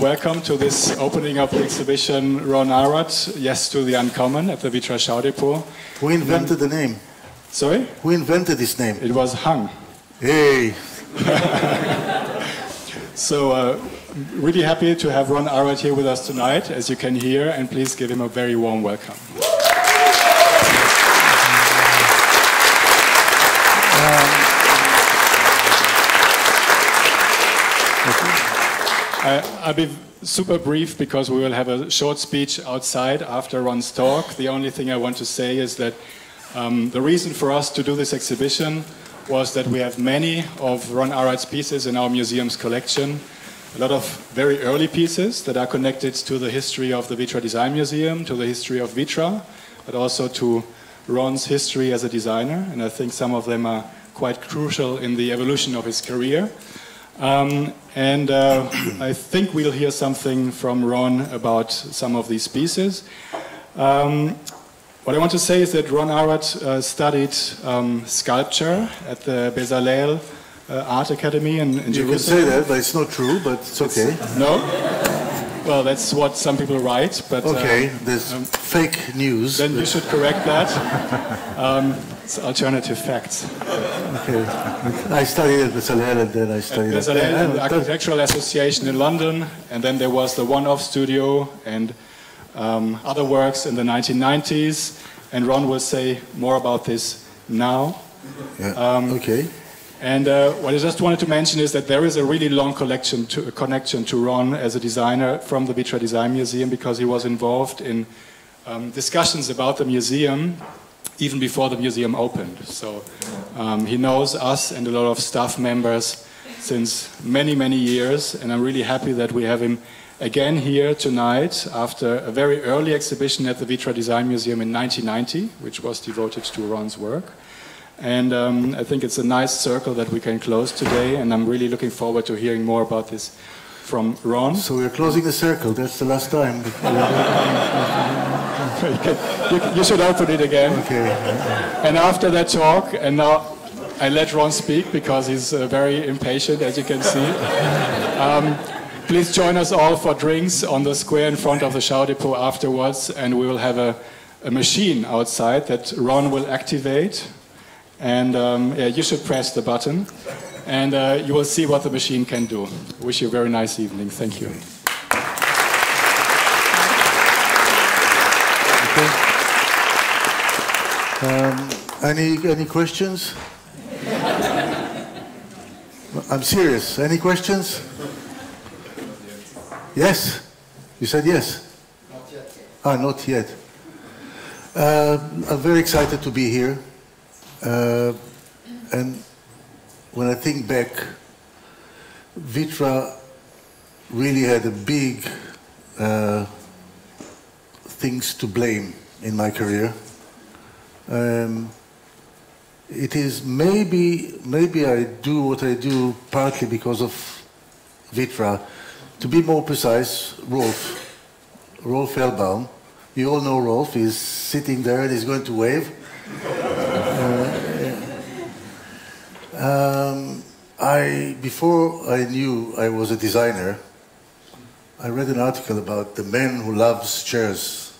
warm welcome to this opening of the exhibition Ron Arad, Yes to the Uncommon at the Vitra Schaudepot. Who invented the name? Sorry? Who invented this name? It was Hung. Hey, So, uh, really happy to have Ron Arad here with us tonight, as you can hear, and please give him a very warm welcome. I, I'll be super brief because we will have a short speech outside after Ron's talk. The only thing I want to say is that um, the reason for us to do this exhibition was that we have many of Ron Arad's pieces in our museum's collection. A lot of very early pieces that are connected to the history of the Vitra Design Museum, to the history of Vitra, but also to Ron's history as a designer. And I think some of them are quite crucial in the evolution of his career. Um, and uh, I think we'll hear something from Ron about some of these pieces. Um, what I want to say is that Ron Arad uh, studied um, sculpture at the Bezalel uh, Art Academy in, in you can say that, but it's not true, but it's okay. No? Well, that's what some people write, but uh, Okay, there's fake news. then you should correct that. It's alternative facts. Okay. I studied at Bezalel and then I studied at... an Yeah, architectural association in London, and then there was the one-off studio and um, other works in the 1990s. And Ron will say more about this now. yeah. Um, okay. And uh, what I just wanted to mention is that there is a really long collection to, a connection to Ron as a designer from the Vitra Design Museum because he was involved in um, discussions about the museum even before the museum opened. So um, he knows us and a lot of staff members since many, many years, and I'm really happy that we have him again here tonight after a very early exhibition at the Vitra Design Museum in 1990, which was devoted to Ron's work. And um, I think it's a nice circle that we can close today, and I'm really looking forward to hearing more about this from Ron. So we're closing the circle. That's the last time. you, you- should open it again. Okay. And after that talk, and now I let Ron speak because he's uh, very impatient, as you can see. Um, please join us all for drinks on the square in front of the Schaudepot afterwards, and we will have a, a machine outside that Ron will activate. And um, yeah, you should press the button, and uh, you will see what the machine can do. Wish you a very nice evening. Thank you. Um, any, any questions? I'm serious. Any questions? Yes? You said yes? Not yet. Ah, not yet. Uh, I'm very excited to be here. Uh, and when I think back, Vitra really had a big uh, things to blame in my career. Um, it is maybe maybe I do what I do partly because of Vitra. To be more precise, Rolf, Rolf Fehlbaum. You all know Rolf. He's sitting there and he's going to wave. Um, I before I knew I was a designer, I read an article about the man who loves chairs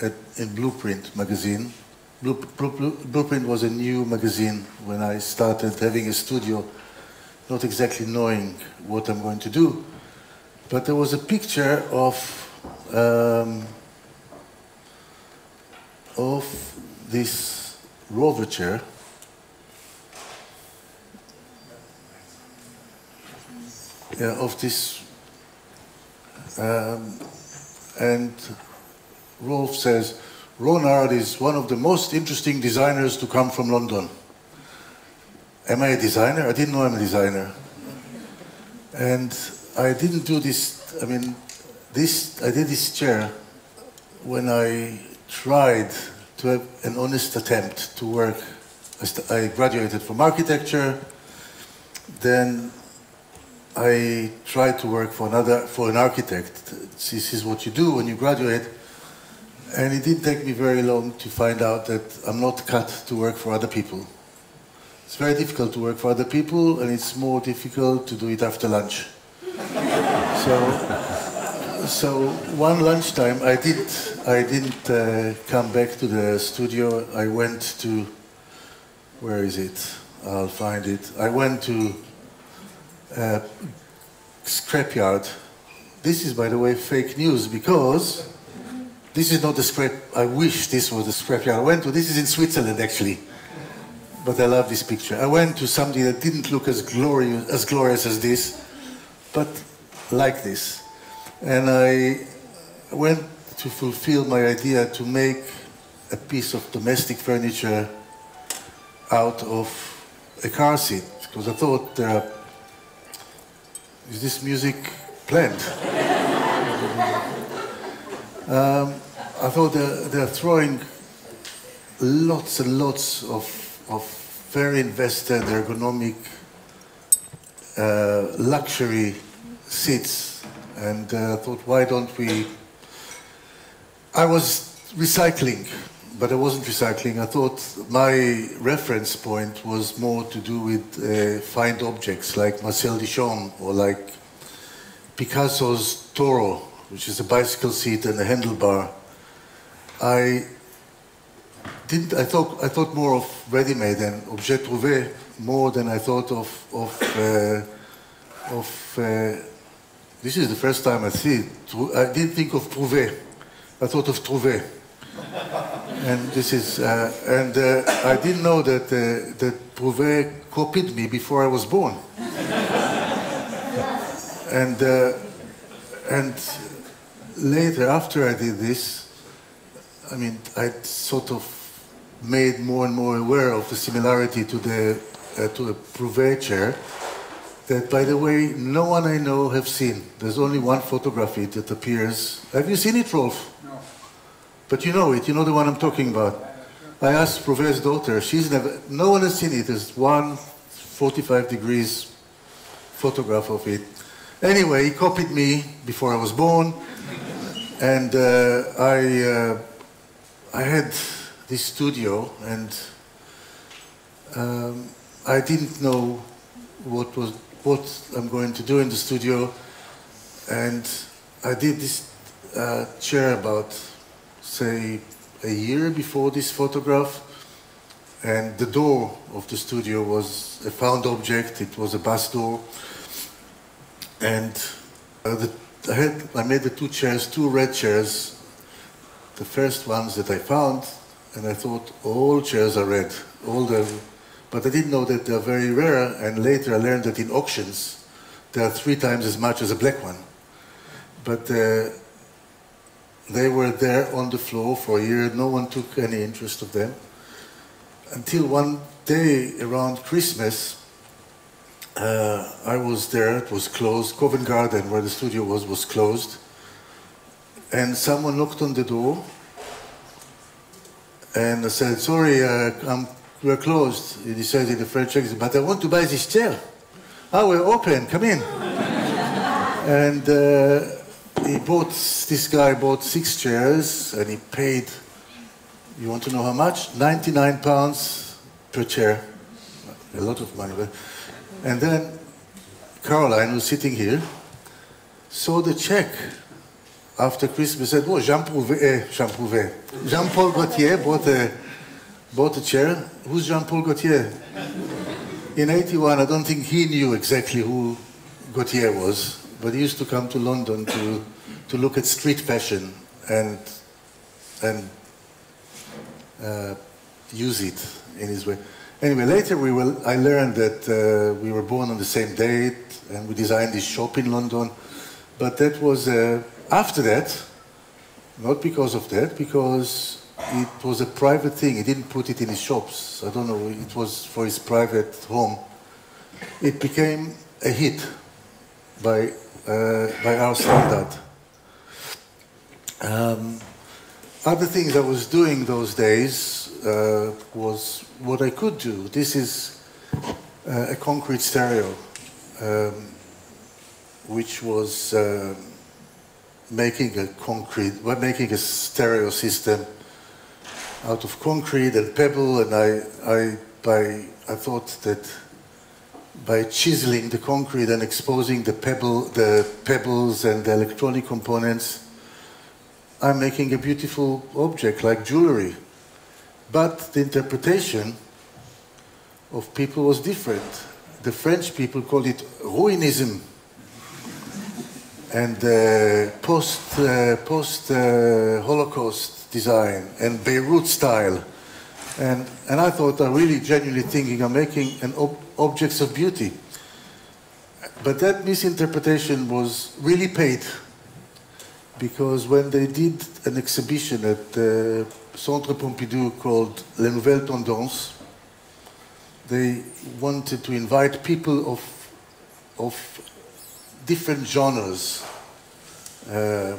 at, in Blueprint magazine. Blue, Blue, Blueprint was a new magazine when I started having a studio, not exactly knowing what I'm going to do. But there was a picture of um, of this rover chair. Of this, um, and Rolf says, Ron Arad is one of the most interesting designers to come from London. Am I a designer? I didn't know I'm a designer. And I didn't do this, I mean, this, I did this chair when I tried to have an honest attempt to work. I graduated from architecture, then I tried to work for another, for an architect. This is what you do when you graduate. And it didn't take me very long to find out that I'm not cut to work for other people. It's very difficult to work for other people, and it's more difficult to do it after lunch. so so one lunchtime, I did. I didn't uh, come back to the studio. I went to. Where is it? I'll find it. I went to uh, scrapyard. This is, by the way, fake news because this is not the scrap. I wish this was the scrapyard I went to. This is in Switzerland, actually. But I love this picture. I went to something that didn't look as glorious as glorious as this, but like this. And I went to fulfill my idea to make a piece of domestic furniture out of a car seat because I thought, uh, is this music planned? um, I thought they're, they're, throwing lots and lots of, of very invested ergonomic uh, luxury seats and uh, I thought, why don't we? I was recycling, but I wasn't recycling. I thought my reference point was more to do with uh, find objects like Marcel Duchamp or like Picasso's Toro, which is a bicycle seat and a handlebar. I didn't. I thought I thought more of ready-made and objet trouvé more than I thought of of uh, of uh, this is the first time I see it. I didn't think of trouvé. I thought of trouver. And this is, uh, and uh, I didn't know that uh, that Prouvé copied me before I was born. and uh, and later, after I did this, I mean, I sort of made more and more aware of the similarity to the uh, to the Prouvé chair that, by the way, no one I know have seen. There's only one photography that appears. Have you seen it, Rolf? No. But you know it. You know the one I'm talking about. I asked Prouvé's daughter. She's never. No one has seen it. There's one 45 degrees photograph of it. Anyway, he copied me before I was born, and uh, I uh, I had this studio, and um, I didn't know what was what I'm going to do in the studio. And I did this uh, chair about, say, a year before this photograph. And the door of the studio was a found object. It was a bus door. And uh, the, I, had, I made the two chairs, two red chairs, the first ones that I found. And I thought all chairs are red. All the but I didn't know that they're very rare, and later I learned that in auctions, they are three times as much as a black one. But uh, they were there on the floor for a year, no one took any interest of them. Until one day around Christmas, uh, I was there, it was closed, Covent Garden, where the studio was, was closed. And someone knocked on the door and I said, sorry, uh, we're closed. He says in the French accent, but I want to buy this chair. Ah, we're open, come in. and uh, he bought, this guy bought six chairs and he paid, you want to know how much? 99 pounds per chair. A lot of money. But, and then Caroline, who's sitting here, saw the check after Christmas said, oh, Jean Prouvé, eh, Jean Prouvé. Jean-Paul Gaultier bought a bought a chair. Who's Jean-Paul Gaultier? In 81, I don't think he knew exactly who Gaultier was, but he used to come to London to, to look at street fashion and, and uh, use it in his way. Anyway, later we will, I learned that uh, we were born on the same date and we designed this shop in London. But that was uh, after that, not because of that, because it was a private thing. He didn't put it in his shops. I don't know. It was for his private home. It became a hit by uh, by our standard. Um, other things I was doing those days uh, was what I could do. This is uh, a concrete stereo, um, which was making a concrete, well, making a stereo system out of concrete and pebble, and I, I, by, I thought that by chiseling the concrete and exposing the pebble, the pebbles and the electronic components, I'm making a beautiful object like jewelry. But the interpretation of people was different. The French people called it ruinism and uh, post uh, post uh, Holocaust design and Beirut style. And, and I thought I'm really genuinely thinking I'm making an objects of beauty. But that misinterpretation was really paid because when they did an exhibition at the Centre Pompidou called Les Nouvelles Tendances, they wanted to invite people of, of different genres uh,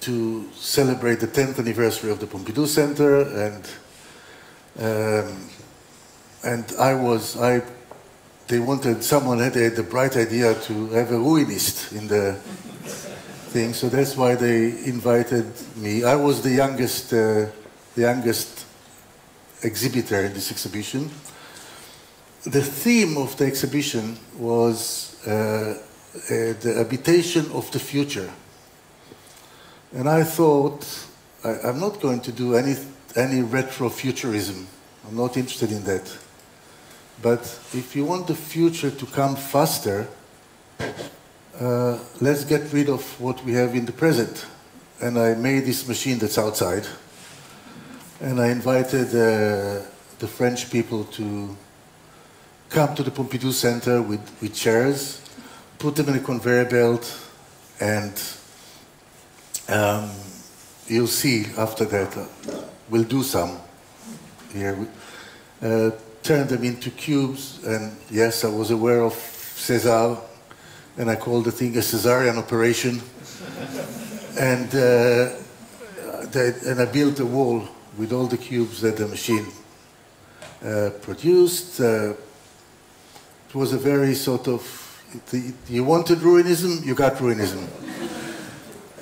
to celebrate the 10th anniversary of the Pompidou Center and um, and I was I they wanted someone had, had the bright idea to have a ruinist in the thing so that's why they invited me I was the youngest uh, the youngest exhibitor in this exhibition the theme of the exhibition was uh, uh, the habitation of the future and I thought, I, am not going to do any, any retrofuturism. I'm not interested in that. But if you want the future to come faster, uh, let's get rid of what we have in the present. And I made this machine that's outside. And I invited uh, the French people to come to the Pompidou Center with, with chairs, put them in a conveyor belt, and um, you'll see after that. Uh, we'll do some here. Uh, turn them into cubes, and yes, I was aware of César, and I called the thing a Caesarian operation. and, uh, they, and I built a wall with all the cubes that the machine uh, produced. Uh, it was a very sort of, you wanted ruinism, you got ruinism.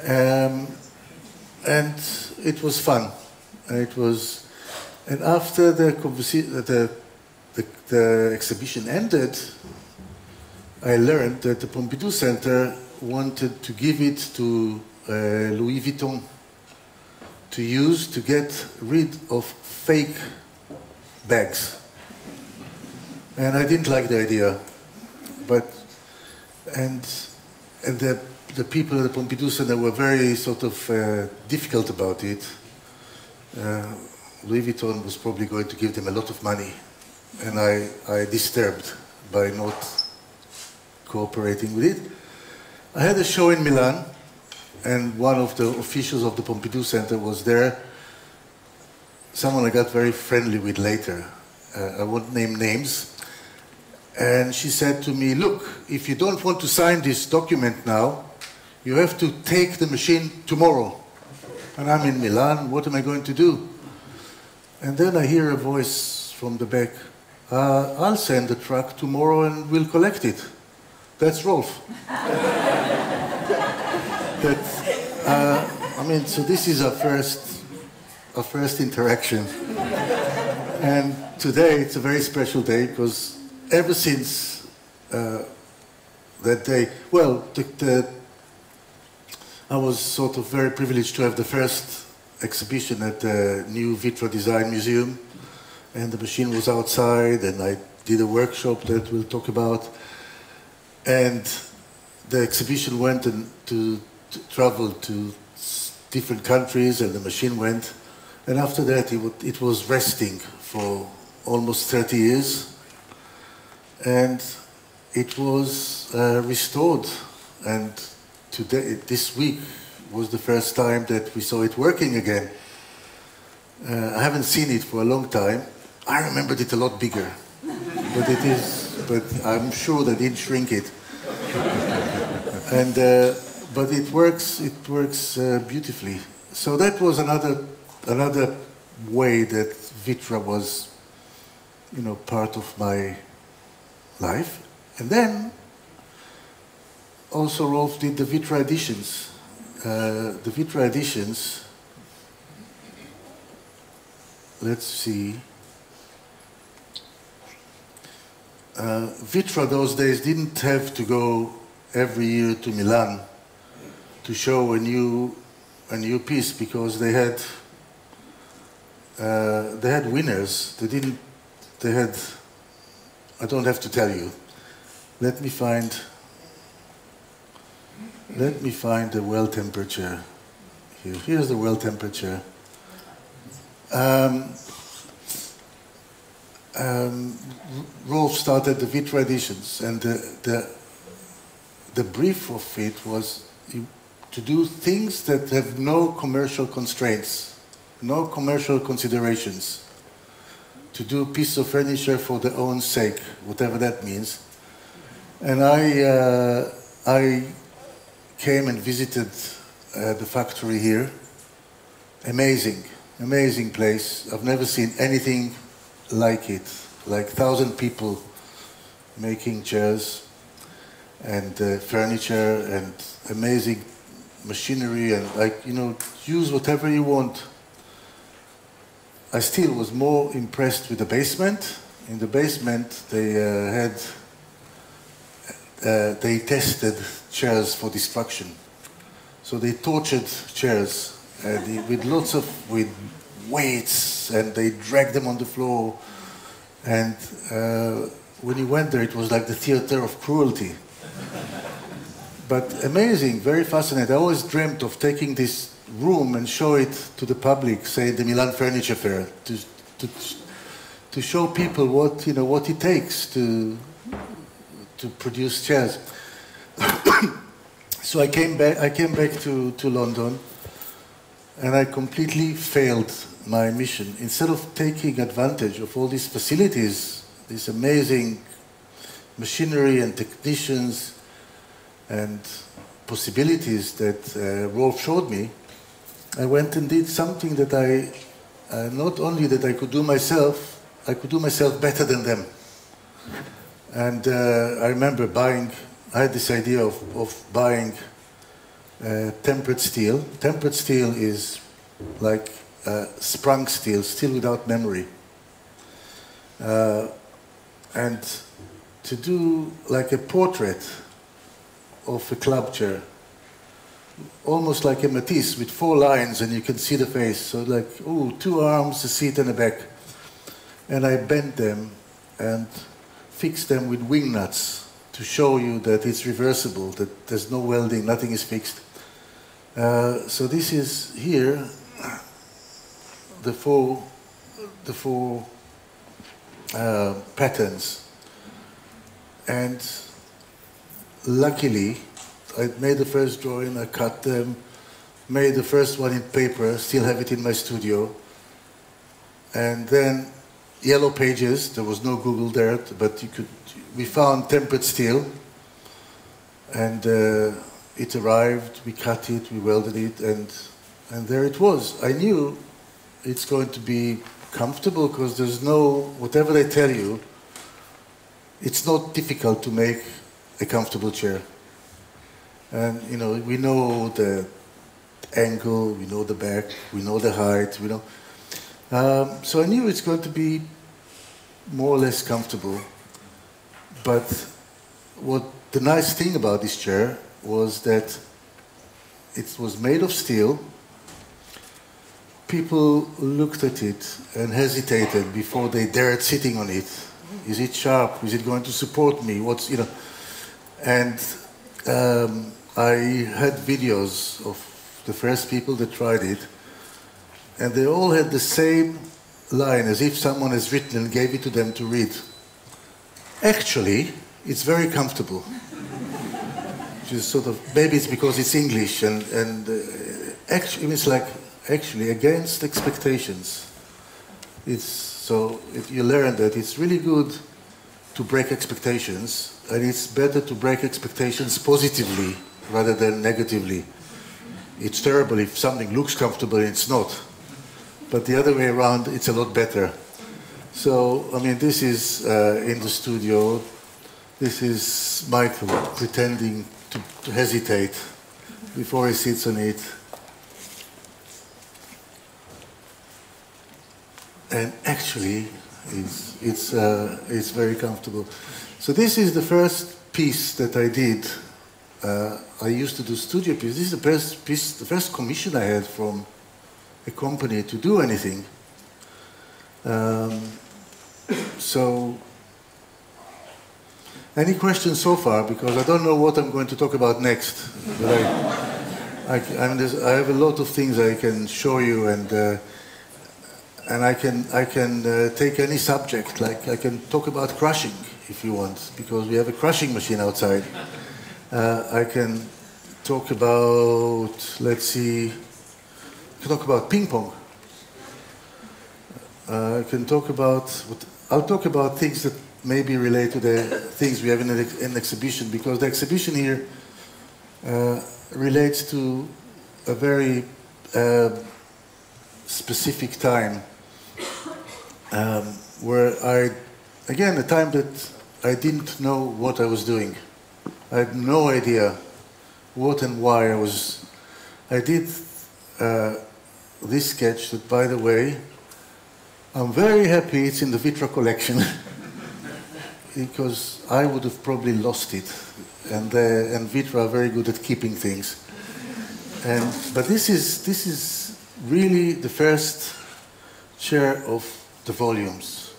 Um, and it was fun. It was, and after the, the, the, the exhibition ended, I learned that the Pompidou Center wanted to give it to uh, Louis Vuitton to use to get rid of fake bags. And I didn't like the idea. But, and, and the the people at the Pompidou Center were very sort of uh, difficult about it. Uh, Louis Vuitton was probably going to give them a lot of money, and I, I disturbed by not cooperating with it. I had a show in Milan, and one of the officials of the Pompidou Center was there. Someone I got very friendly with later. Uh, I won't name names. And she said to me, Look, if you don't want to sign this document now, you have to take the machine tomorrow. And I'm in Milan, what am I going to do? And then I hear a voice from the back, uh, I'll send the truck tomorrow and we'll collect it. That's Rolf. uh, I mean, so this is our first, our first interaction. and today it's a very special day because ever since uh, that day, well, the, the I was sort of very privileged to have the first exhibition at the new Vitra Design Museum, and the machine was outside, and I did a workshop that we'll talk about, and the exhibition went and to, to travel to different countries, and the machine went, and after that it, it was resting for almost 30 years, and it was uh, restored, and today, this week was the first time that we saw it working again. Uh, I haven't seen it for a long time. I remembered it a lot bigger, but it is. But I'm sure they didn't shrink it. and uh, but it works. It works uh, beautifully. So that was another another way that Vitra was, you know, part of my life. And then also Rolf did the Vitra editions. Uh, the Vitra editions, let's see. Uh, Vitra those days didn't have to go every year to Milan to show a new a new piece because they had uh, they had winners. They didn't. They had. I don't have to tell you. Let me find. Let me find the Well Tempered Chair here. Here's the Well Tempered Chair. Um, um, Rolf started the Vitra editions, and the, the, the brief of it was to do things that have no commercial constraints, no commercial considerations, to do a piece of furniture for their own sake, whatever that means. And I, uh, I came and visited uh, the factory here. Amazing, amazing place. I've never seen anything like it. Like thousand people making chairs and uh, furniture and amazing machinery and like you know use whatever you want. I still was more impressed with the basement. In the basement, they uh, had uh, they tested chairs for destruction. So they tortured chairs uh, with lots of with weights, and they dragged them on the floor. And uh, when you went there, it was like the theater of cruelty. but amazing, very fascinating. I always dreamt of taking this room and show it to the public, say the Milan Furniture Fair, to, to, to show people what you know what it takes to to produce chairs. so I came back. I came back to, to London, and I completely failed my mission. Instead of taking advantage of all these facilities, this amazing machinery and technicians and possibilities that uh, Rolf showed me, I went and did something that I, uh, not only that I could do myself, I could do myself better than them. And uh, I remember buying, I had this idea of, of buying uh, tempered steel. Tempered steel is like uh, sprung steel, steel without memory. Uh, and to do like a portrait of a club chair, almost like a Matisse with four lines and you can see the face. So like, oh, two arms, a seat and a back. And I bent them and fixed them with wing nuts to show you that it's reversible, that there's no welding, nothing is fixed. Uh, so this is here, the four, the four uh, patterns. And luckily, I made the first drawing, I cut them, made the first one in paper, still have it in my studio. And then yellow pages, there was no Google there, but you could, we found tempered steel, and uh, it arrived, we cut it, we welded it, and, and there it was. I knew it's going to be comfortable because there's no, whatever they tell you, it's not difficult to make a comfortable chair. And, you know, we know the angle, we know the back, we know the height, we know. Um, so I knew it's going to be more or less comfortable. But what the nice thing about this chair was that it was made of steel people looked at it and hesitated before they dared sitting on it. Is it sharp? Is it going to support me? What's you know? And um, I had videos of the first people that tried it, and they all had the same line, as if someone has written and gave it to them to read. Actually, it's very comfortable. Which is sort of maybe it's because it's English and and uh, actually it's like actually against expectations. It's so it, you learn that it's really good to break expectations, and it's better to break expectations positively rather than negatively. It's terrible if something looks comfortable and it's not, but the other way around, it's a lot better. So, I mean, this is uh, in the studio. This is Michael pretending to, to hesitate before he sits on it. And actually it's, it's, uh, it's very comfortable. So this is the first piece that I did. Uh, I used to do studio pieces. This is the first piece, the first commission I had from a company to do anything. Um, so, any questions so far? Because I don't know what I'm going to talk about next. I, I, I have a lot of things I can show you and. Uh, and I can I can uh, take any subject. Like I can talk about crushing if you want, because we have a crushing machine outside. Uh, I can talk about let's see. I can talk about ping pong. Uh, I can talk about. I'll talk about things that maybe relate to the things we have in an exhibition, because the exhibition here uh, relates to a very uh, specific time um, where I, again, a time that I didn't know what I was doing. I had no idea what and why I was. I did uh, this sketch that, by the way, I'm very happy it's in the Vitra collection because I would have probably lost it. And, uh, and Vitra are very good at keeping things. And, but this is, this is really the first chair of the volumes.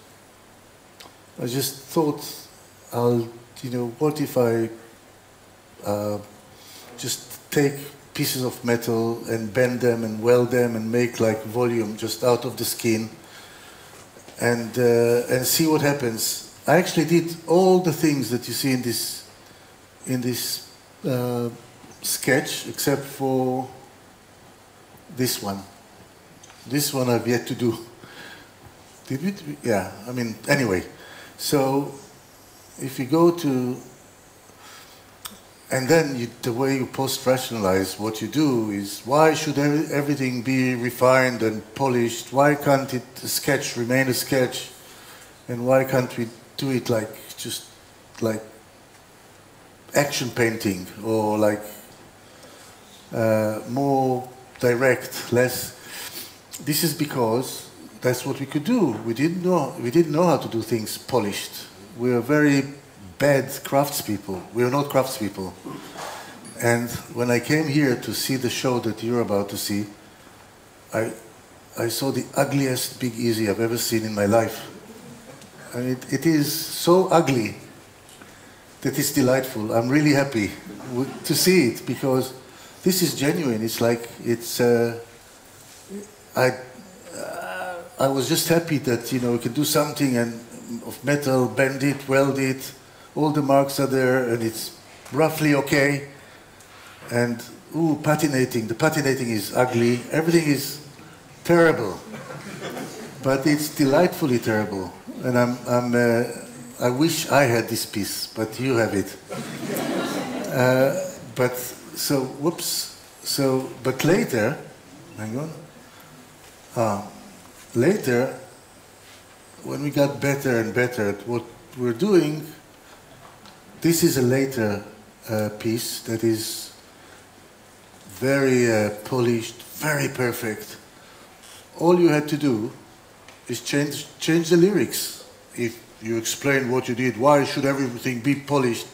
I just thought, I'll, you know, what if I uh, just take pieces of metal and bend them and weld them and make like volume just out of the skin and, uh, and see what happens. I actually did all the things that you see in this, in this uh, sketch except for this one. This one I've yet to do. Did we? Yeah, I mean, anyway. So if you go to, and then you, the way you post-rationalize what you do is, why should every, everything be refined and polished? Why can't it, a sketch remain a sketch? And why can't we do it like, just like action painting or like uh, more direct, less. This is because that's what we could do. We didn't know, we didn't know how to do things polished. We were very bad craftspeople. We are not craftspeople. And when I came here to see the show that you're about to see, I, I saw the ugliest Big Easy I've ever seen in my life. And it, it is so ugly that it's delightful. I'm really happy to see it because this is genuine. It's like, it's, uh, I, I was just happy that you know we could do something and of metal, bend it, weld it. All the marks are there, and it's roughly okay. And ooh, patinating. The patinating is ugly. Everything is terrible, but it's delightfully terrible. And I'm, I'm uh, I wish I had this piece, but you have it. Uh, but so, whoops. So, but later, hang on. Ah, later, when we got better and better at what we're doing, this is a later uh, piece that is very uh, polished, very perfect. All you had to do is change, change the lyrics. If you explain what you did, why should everything be polished?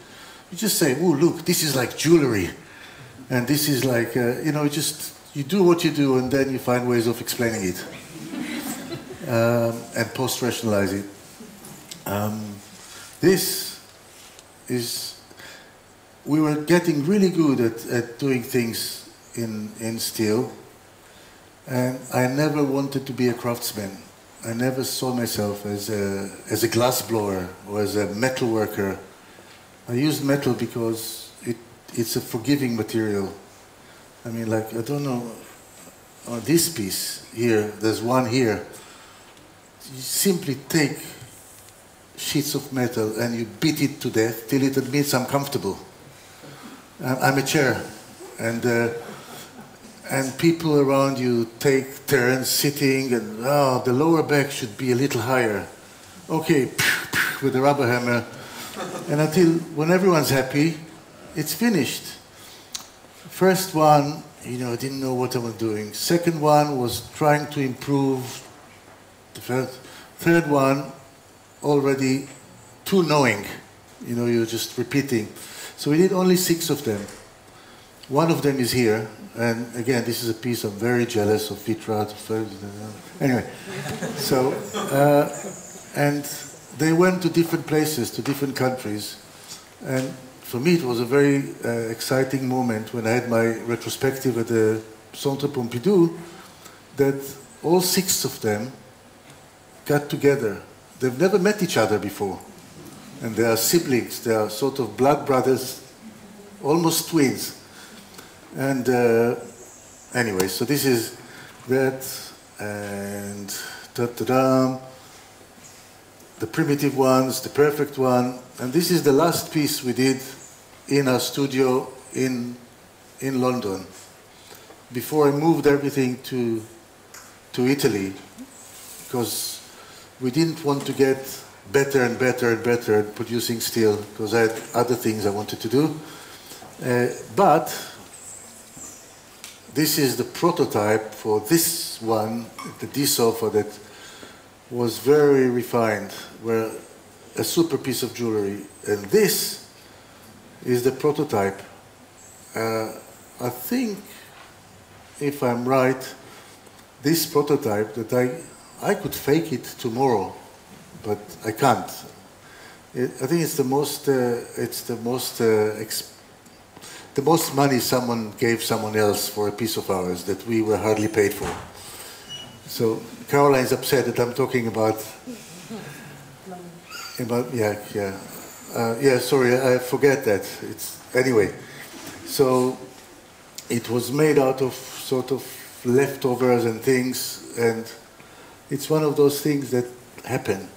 You just say, oh, look, this is like jewelry. And this is like, uh, you know, just, you do what you do and then you find ways of explaining it um, and post-rationalize it. Um, this is, we were getting really good at, at doing things in, in steel, and I never wanted to be a craftsman. I never saw myself as a, as a glass blower or as a metal worker. I used metal because it, it's a forgiving material. I mean, like, I don't know, on this piece here, there's one here, you simply take sheets of metal and you beat it to death till it admits I'm comfortable. I'm a chair, and uh, and people around you take turns sitting, and oh, the lower back should be a little higher. Okay, with a rubber hammer, and until when everyone's happy, it's finished. First one, you know, I didn't know what I was doing. Second one was trying to improve the third, third one, already too knowing. You know, you're just repeating. So we did only six of them. One of them is here, and again, this is a piece I'm very jealous of Vitra. Anyway, so, uh, and they went to different places, to different countries, and for me it was a very uh, exciting moment when I had my retrospective at the Centre Pompidou, that all six of them got together. They've never met each other before. And they are siblings, they are sort of blood brothers, almost twins. And uh, anyway, so this is that, and da da da, the primitive ones, the perfect one, and this is the last piece we did in our studio in in London. Before I moved everything to to Italy, because we didn't want to get better and better and better at producing steel, because I had other things I wanted to do. Uh, but this is the prototype for this one, the D-Sofa that was very refined, where a super piece of jewelry. And this is the prototype. Uh, I think, if I'm right, this prototype that I, I could fake it tomorrow, but I can't. I think it's the most, uh, it's the most uh, the most money someone gave someone else for a piece of ours that we were hardly paid for. So Caroline's upset that I'm talking about, about yeah, yeah. Uh, yeah, sorry, I forget that. It's Anyway, so it was made out of sort of leftovers and things, and it's one of those things that happen.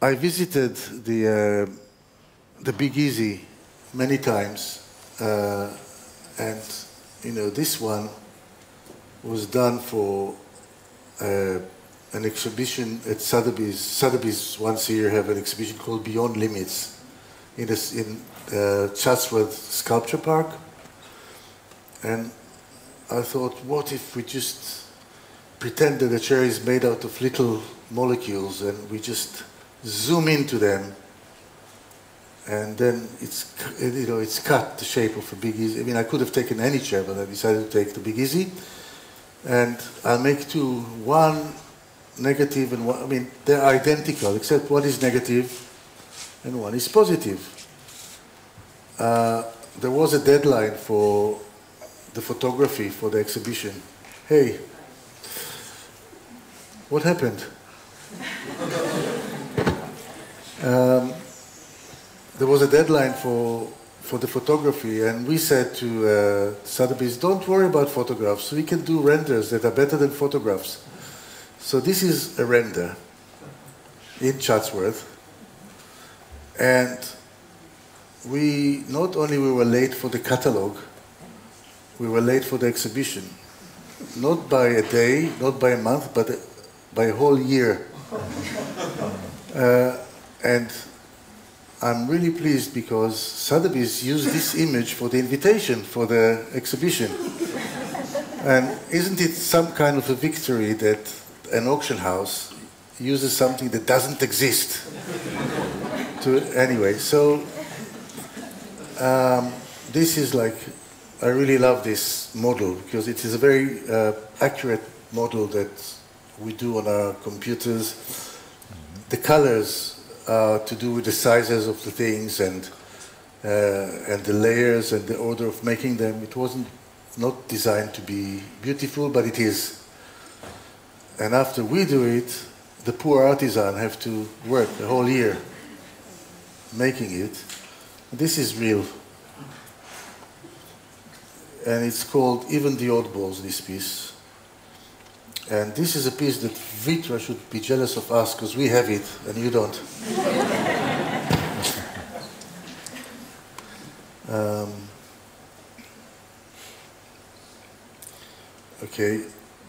I visited the, uh, the Big Easy many times. Uh, and, you know, this one was done for uh, an exhibition at Sotheby's. Sotheby's once a year have an exhibition called Beyond Limits in, a, in uh, Chatsworth Sculpture Park. And I thought, what if we just pretend that the chair is made out of little molecules and we just zoom into them and then it's you know it's cut the shape of a big easy. I mean, I could have taken any chair, but I decided to take the big easy, and I'll make two one negative and one. I mean, they're identical except one is negative and one is positive. Uh, there was a deadline for the photography for the exhibition. Hey, what happened? um, there was a deadline for for the photography, and we said to uh, Sotheby's, don't worry about photographs. We can do renders that are better than photographs. So this is a render in Chatsworth, and we not only we were late for the catalog, we were late for the exhibition, not by a day, not by a month, but by a whole year. Uh, and I'm really pleased because Sotheby's used this image for the invitation for the exhibition. and isn't it some kind of a victory that an auction house uses something that doesn't exist? to anyway, so um, this is like I really love this model because it is a very uh, accurate model that we do on our computers. The colors uh, to do with the sizes of the things and uh, and the layers and the order of making them. It wasn't not designed to be beautiful, but it is. And after we do it, the poor artisan have to work the whole year making it. This is real. And it's called Even the Oddballs, this piece. And this is a piece that Vitra should be jealous of us because we have it and you don't. um, okay,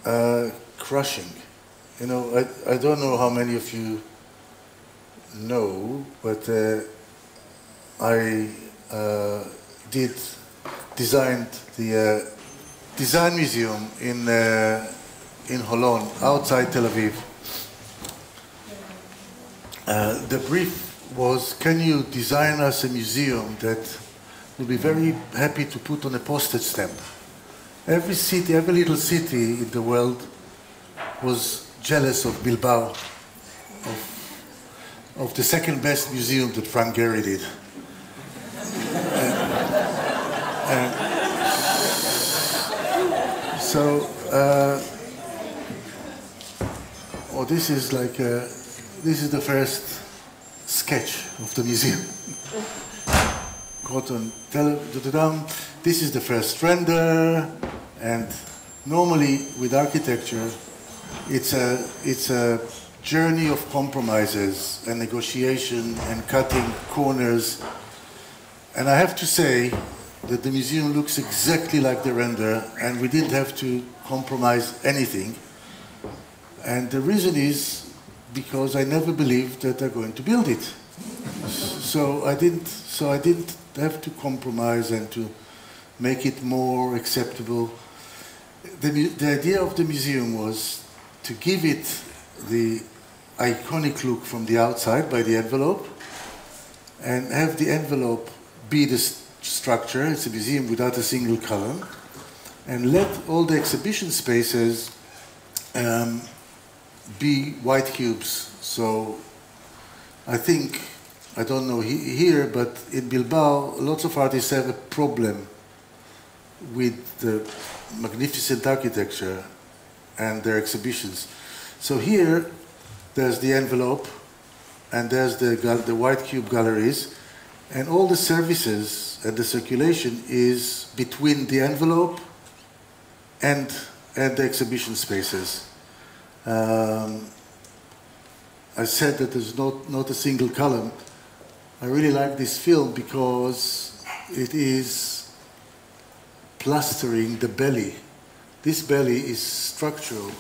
uh, crushing. You know, I, I don't know how many of you know, but uh, I uh, did designed the uh, design museum in uh, in Holon, outside Tel Aviv. Uh, the brief was, can you design us a museum that we'll be very happy to put on a postage stamp? Every city, every little city in the world was jealous of Bilbao, of, of the second best museum that Frank Gehry did. and, and so, uh, oh, this is like, a, this is the first sketch of the museum. Cotton, this is the first render, and normally with architecture, it's a, it's a journey of compromises and negotiation and cutting corners. And I have to say that the museum looks exactly like the render, and we didn't have to compromise anything. And the reason is because I never believed that they're going to build it. So I didn't, so I didn't have to compromise and to make it more acceptable. The, the idea of the museum was to give it the iconic look from the outside by the envelope and have the envelope be the st structure. It's a museum without a single column. And let all the exhibition spaces um, be white cubes. So I think, I don't know he, here, but in Bilbao, lots of artists have a problem with the magnificent architecture and their exhibitions. So here, there's the envelope, and there's the, the white cube galleries, and all the services and the circulation is between the envelope and, and the exhibition spaces. Um, I said that there's not, not a single column. I really like this film because it is plastering the belly this belly is structural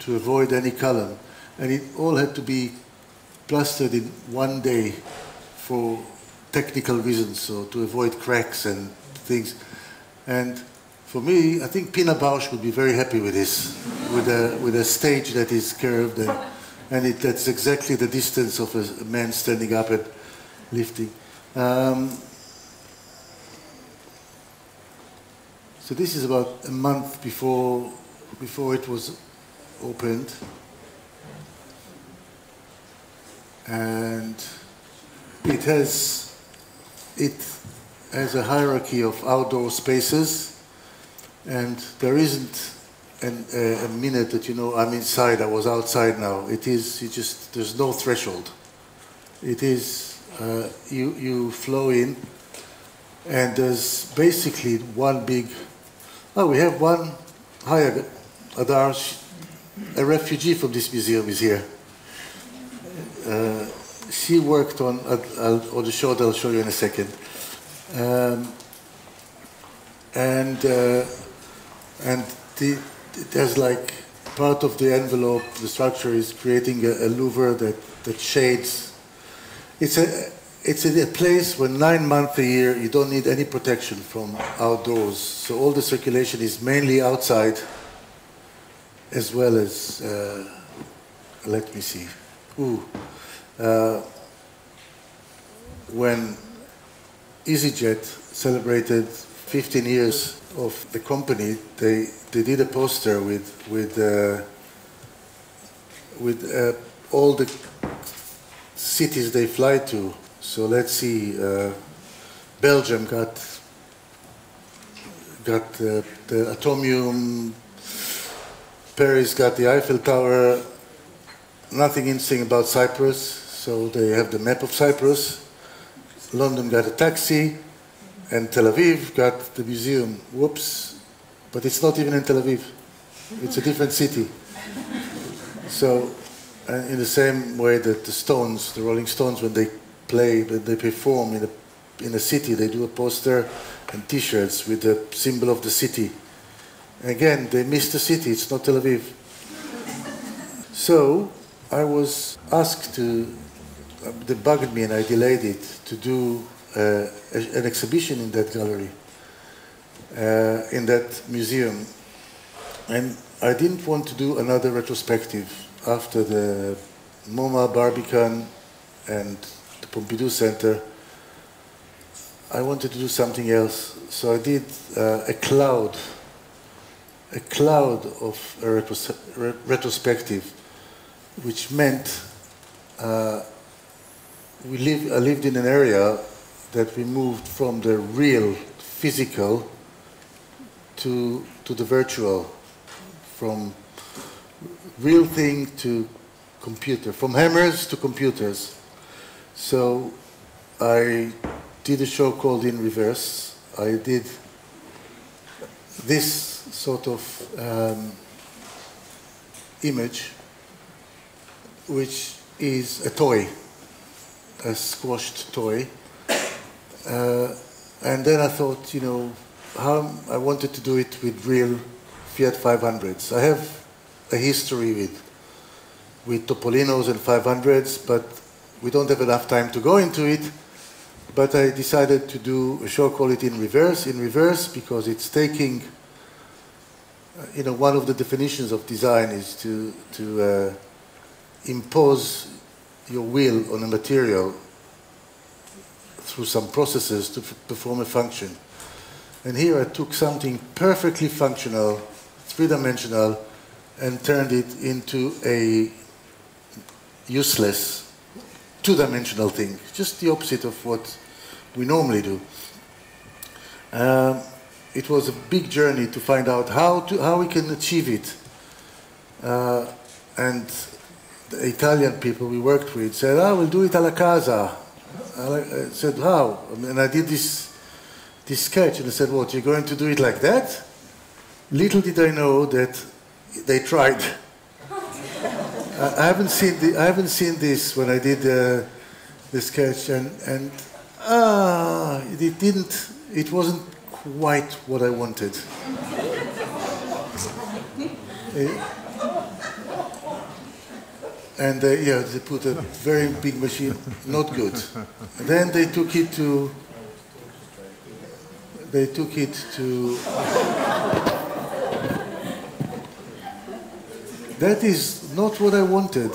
to avoid any column, and it all had to be plastered in one day for technical reasons, so to avoid cracks and things. And for me, I think Pina Bausch would be very happy with this, with a, with a stage that is curved, and, and it, that's exactly the distance of a, man standing up and lifting. Um, So this is about a month before, before it was opened. And it has, it has a hierarchy of outdoor spaces and there isn't an, a minute that you know I'm inside, I was outside now. It is, you just, there's no threshold. It is, uh, you, you flow in and there's basically one big Oh, we have one. Hi, Adar. A refugee from this museum is here. Uh, she worked on, uh, on the show that I'll show you in a second. Um, and uh, and the, there's like part of the envelope, the structure is creating a, a louver that, that shades. It's a it's a place where nine months a year you don't need any protection from outdoors. So all the circulation is mainly outside as well as, uh, let me see, ooh, uh, when EasyJet celebrated 15 years of the company, they, they did a poster with, with, uh, with uh, all the cities they fly to so let's see. Uh, Belgium got got uh, the atomium. Paris got the Eiffel Tower. Nothing interesting about Cyprus. So they have the map of Cyprus. London got a taxi, and Tel Aviv got the museum. Whoops! But it's not even in Tel Aviv. It's a different city. So, in the same way that the Stones, the Rolling Stones, when they play, when they perform in a, in a city, they do a poster and t-shirts with the symbol of the city. Again, they miss the city, it's not Tel Aviv. So I was asked to, uh, they bugged me and I delayed it, to do uh, an exhibition in that gallery, uh, in that museum. And I didn't want to do another retrospective after the MoMA, Barbican, and the Pompidou Center, I wanted to do something else. So I did uh, a cloud, a cloud of a retros retrospective, which meant uh, we live, I lived in an area that we moved from the real, physical, to, to the virtual, from real thing to computer, from hammers to computers. So I did a show called In Reverse. I did this sort of um, image, which is a toy, a squashed toy. Uh, and then I thought, you know, how I wanted to do it with real Fiat 500s. I have a history with, with Topolinos and 500s, but we don't have enough time to go into it. But I decided to do a show quality in reverse, in reverse, because it's taking, uh, you know, one of the definitions of design is to, to uh, impose your will on a material through some processes to perform a function. And here I took something perfectly functional, three-dimensional, and turned it into a useless two-dimensional thing, just the opposite of what we normally do. Um, it was a big journey to find out how, to, how we can achieve it. Uh, and the Italian people we worked with said, ah, we'll do it alla casa. I said, how? And I did this, this sketch, and I said, what, you're going to do it like that? Little did I know that they tried. I haven't seen the, I haven't seen this when I did uh, the sketch, and and ah, it didn't. It wasn't quite what I wanted. Eh? And yeah, they put a very big machine, not good. And then they took it to. They took it to. That is not what I wanted.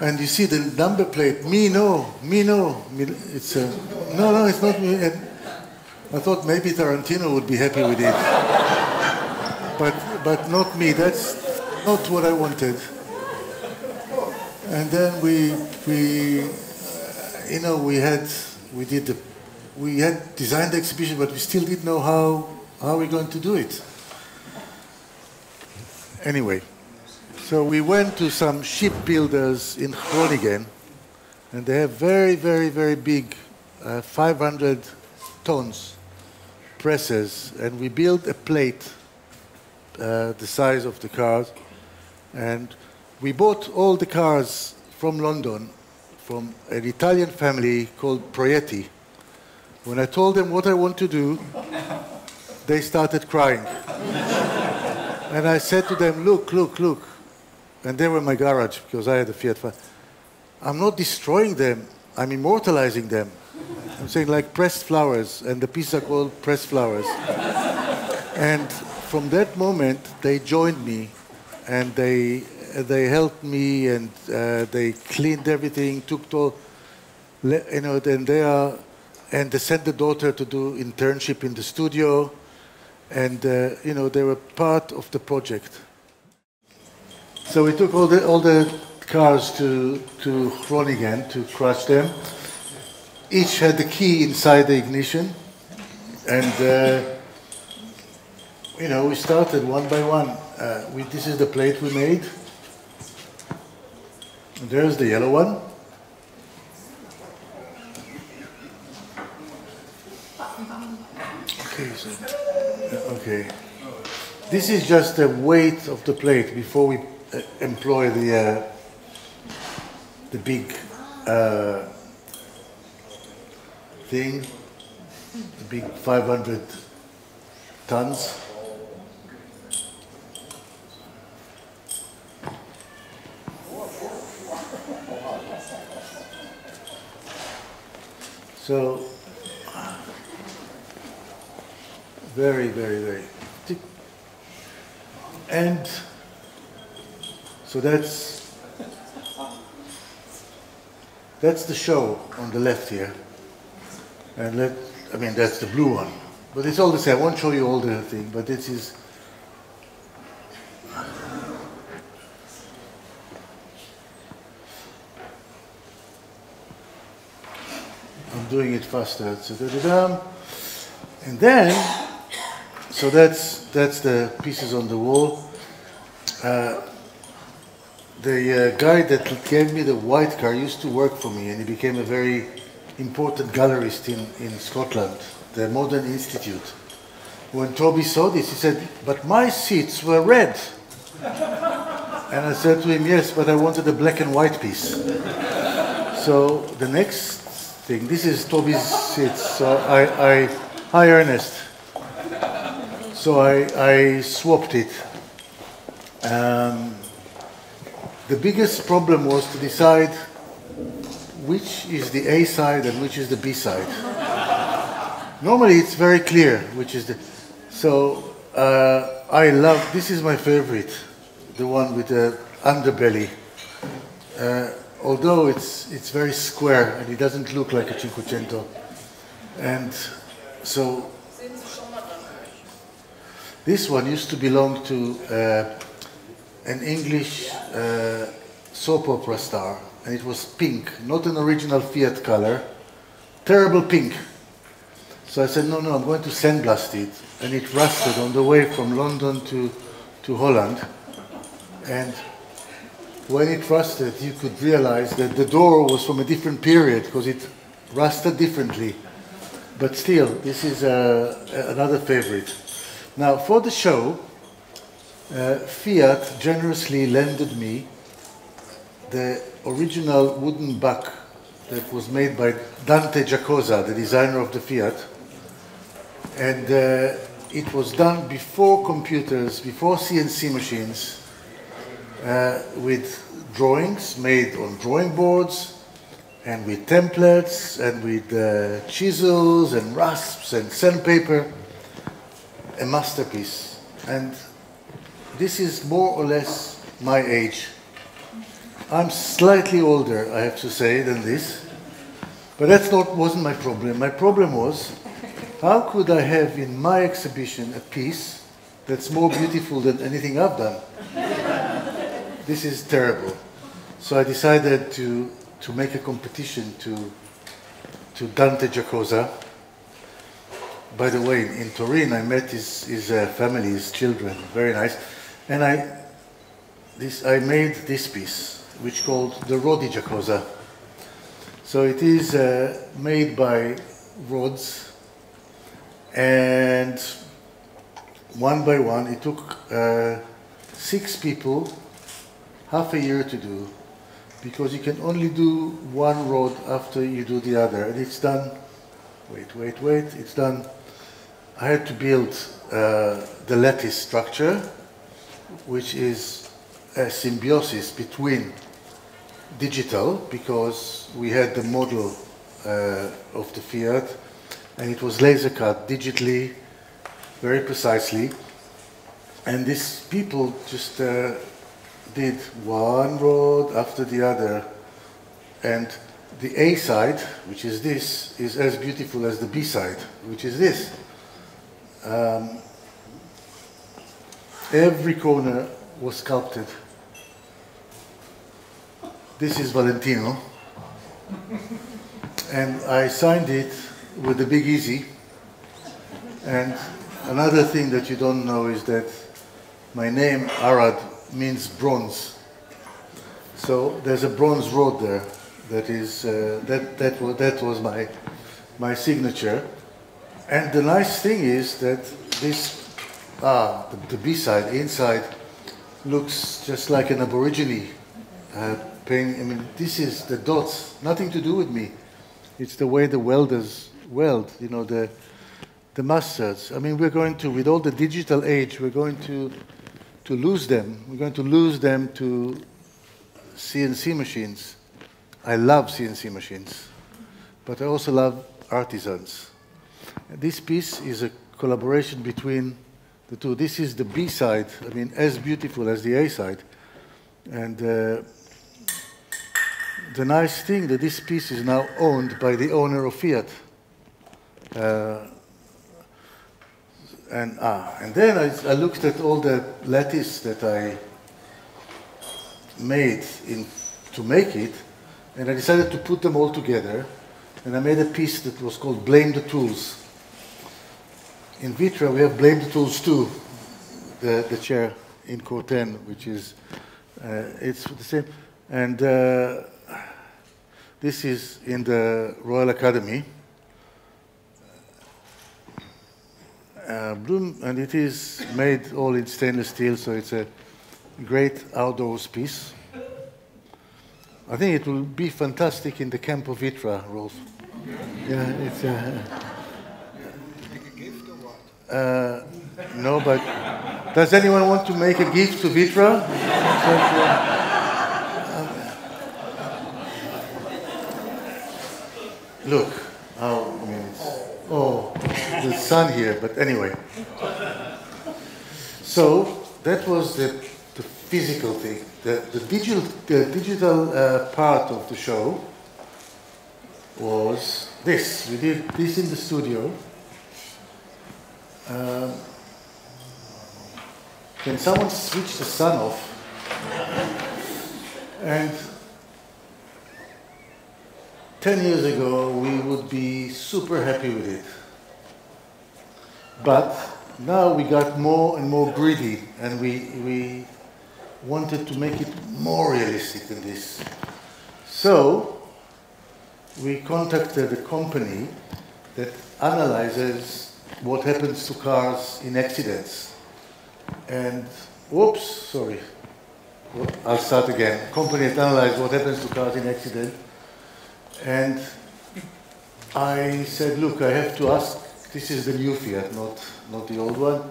And you see the number plate, me no, me no. It's a, no, no, it's not me. And I thought maybe Tarantino would be happy with it. But, but not me. That's not what I wanted. And then we, we, you know, we had, we did the, we had designed the exhibition, but we still didn't know how, how we're going to do it. Anyway, so we went to some shipbuilders in Groningen, and they have very, very, very big, uh, 500 tons presses, and we built a plate uh, the size of the cars, and we bought all the cars from London from an Italian family called Proietti. When I told them what I want to do, they started crying. And I said to them, look, look, look. And they were in my garage because I had a Fiat 5. I'm not destroying them. I'm immortalizing them. I'm saying like pressed flowers, and the piece are called pressed flowers. and from that moment, they joined me, and they they helped me, and uh, they cleaned everything, took all, you know, and they are, and they sent the daughter to do internship in the studio and uh, you know they were part of the project. So we took all the all the cars to to Groningen to crush them. Each had the key inside the ignition, and uh, you know we started one by one. Uh, we, this is the plate we made. There's the yellow one. Okay, so Okay. This is just the weight of the plate before we uh, employ the uh, the big uh, thing, the big 500 tons. So Very, very, very. And so that's That's the show on the left here. And let, I mean, that's the blue one. But it's all the same. I won't show you all the thing, but this is. Doing it faster. And then, so that's that's the pieces on the wall. Uh, the uh, guy that gave me the white car used to work for me, and he became a very important gallerist in, in Scotland, the Modern Institute. When Toby saw this, he said, But my seats were red. and I said to him, Yes, but I wanted a black and white piece. so the next thing, this is Toby's seats. So I, I hi Ernest. So I, I swapped it. Um, the biggest problem was to decide which is the A side and which is the B side. Normally it's very clear which is the. So uh, I love, this is my favorite, the one with the underbelly. Uh, although it's, it's very square and it doesn't look like a Cinquecento. And so this one used to belong to uh, an English uh, soap opera star, and it was pink, not an original Fiat color, terrible pink. So I said, no, no, I'm going to sandblast it. And it rusted on the way from London to, to Holland. And when it rusted, you could realize that the door was from a different period because it rusted differently. But still, this is uh, another favorite. Now, for the show, uh, Fiat generously lended me the original wooden buck that was made by Dante Giacosa, the designer of the Fiat. And uh, it was done before computers, before CNC machines, uh, with drawings made on drawing boards and with templates and with uh, chisels and rasps and sandpaper. A masterpiece. And this is more or less my age. I'm slightly older, I have to say, than this. But that's not wasn't my problem. My problem was how could I have in my exhibition a piece that's more beautiful than anything I've done? This is terrible. So I decided to, to make a competition to, to Dante Giacosa. By the way, in Turin, I met his, his uh, family, his children, very nice. And I, this, I made this piece, which called the Roddy Giacosa. So it is uh, made by rods, and one by one, it took uh, six people half a year to do, because you can only do one rod after you do the other, and it's done. Wait, wait, wait! It's done. I had to build uh, the lattice structure which is a symbiosis between digital, because we had the model uh, of the Fiat, and it was laser cut digitally, very precisely. And these people just uh, did one road after the other, and the A side, which is this, is as beautiful as the B side, which is this. Um, Every corner was sculpted. This is Valentino. And I signed it with the Big Easy. And another thing that you don't know is that my name, Arad, means bronze. So there's a bronze road there. That is uh, that that was that was my my signature. And the nice thing is that this Ah, the, the B-side, inside, looks just like an Aborigine uh, painting. I mean, this is the dots, nothing to do with me. It's the way the welders weld, you know, the, the mustards. I mean, we're going to, with all the digital age, we're going to, to lose them. We're going to lose them to CNC machines. I love CNC machines, but I also love artisans. This piece is a collaboration between the two. This is the B side, I mean, as beautiful as the A side. And uh, the nice thing that this piece is now owned by the owner of Fiat. Uh, and, ah, and then I, I, looked at all the lattice that I made in, to make it, and I decided to put them all together, and I made a piece that was called Blame the Tools. In Vitra, we have Blame the Tools too, the, the chair in Corten, which is, uh, it's the same. And uh, this is in the Royal Academy. Uh, Bloom, and it is made all in stainless steel, so it's a great outdoors piece. I think it will be fantastic in the camp of Vitra, Rolf. Yeah, it's. a. Uh, uh, no, but does anyone want to make a gift to Vitra? Look, how, oh, the sun here, but anyway. So that was the, the physical thing. The, the digital, the digital uh, part of the show was this. We did this in the studio. Um, can someone switch the sun off? And 10 years ago, we would be super happy with it. But now we got more and more greedy, and we, we wanted to make it more realistic than this. So, we contacted a company that analyzes what happens to cars in accidents. And, whoops, sorry. I'll start again. Company that analyzes what happens to cars in accidents and I said, look, I have to ask, this is the new Fiat, not, not the old one.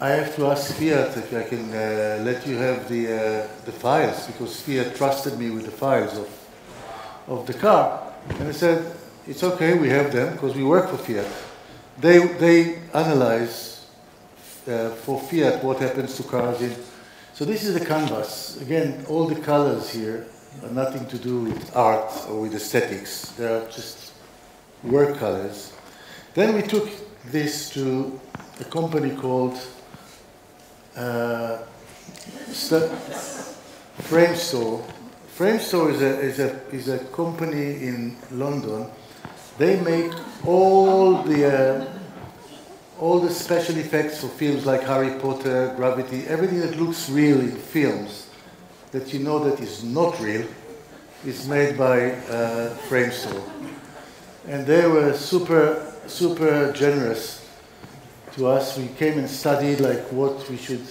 I have to ask Fiat if I can uh, let you have the, uh, the files, because Fiat trusted me with the files of, of the car. And I said, it's okay, we have them, because we work for Fiat. They, they analyze uh, for Fiat what happens to cars in. So this is the canvas. Again, all the colors here nothing to do with art or with aesthetics. They are just work colors. Then we took this to a company called uh, Framestore. Framestore is a, is, a, is a company in London. They make all the, uh, all the special effects for films like Harry Potter, Gravity, everything that looks real in films that you know that is not real is made by uh, Framestore. And they were super, super generous to us. We came and studied like what we should,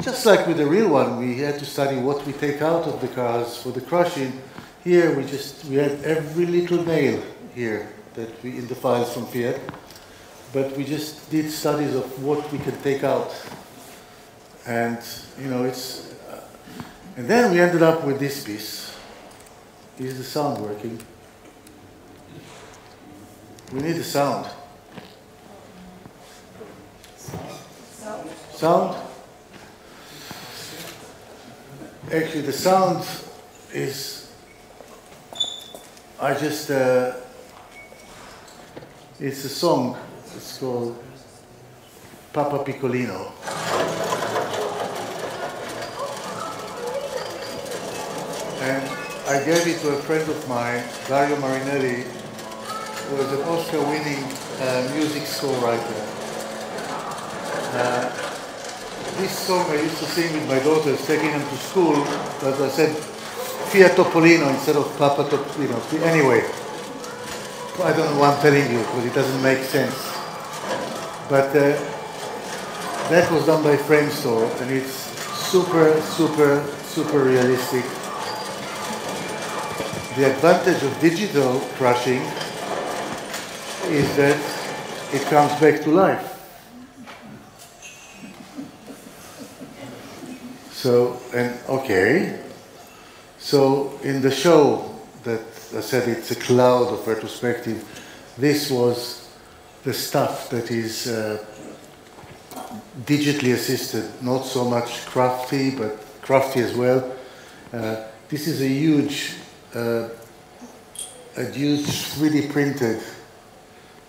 just like with the real one, we had to study what we take out of the cars for the crushing. Here we just, we had every little nail here that we, in the files from Fiat. But we just did studies of what we could take out. And, you know, it's, and then we ended up with this piece. Is the sound working? We need the sound. Sound? Actually, the sound is. I just. Uh, it's a song. It's called Papa Piccolino. And I gave it to a friend of mine, Dario Marianelli, who is an Oscar-winning uh, music score. Uh, this song I used to sing with my daughters, taking them to school, but I said Fiat Topolino instead of Papa Topolino. Anyway, I don't know what I'm telling you because it doesn't make sense. But uh, that was done by Framestore and it's super, super, super realistic the advantage of digital crushing is that it comes back to life. So, and okay, so in the show that I said it's a cloud of retrospective, this was the stuff that is uh, digitally assisted, not so much crafty, but crafty as well. Uh, this is a huge uh, a huge 3D printed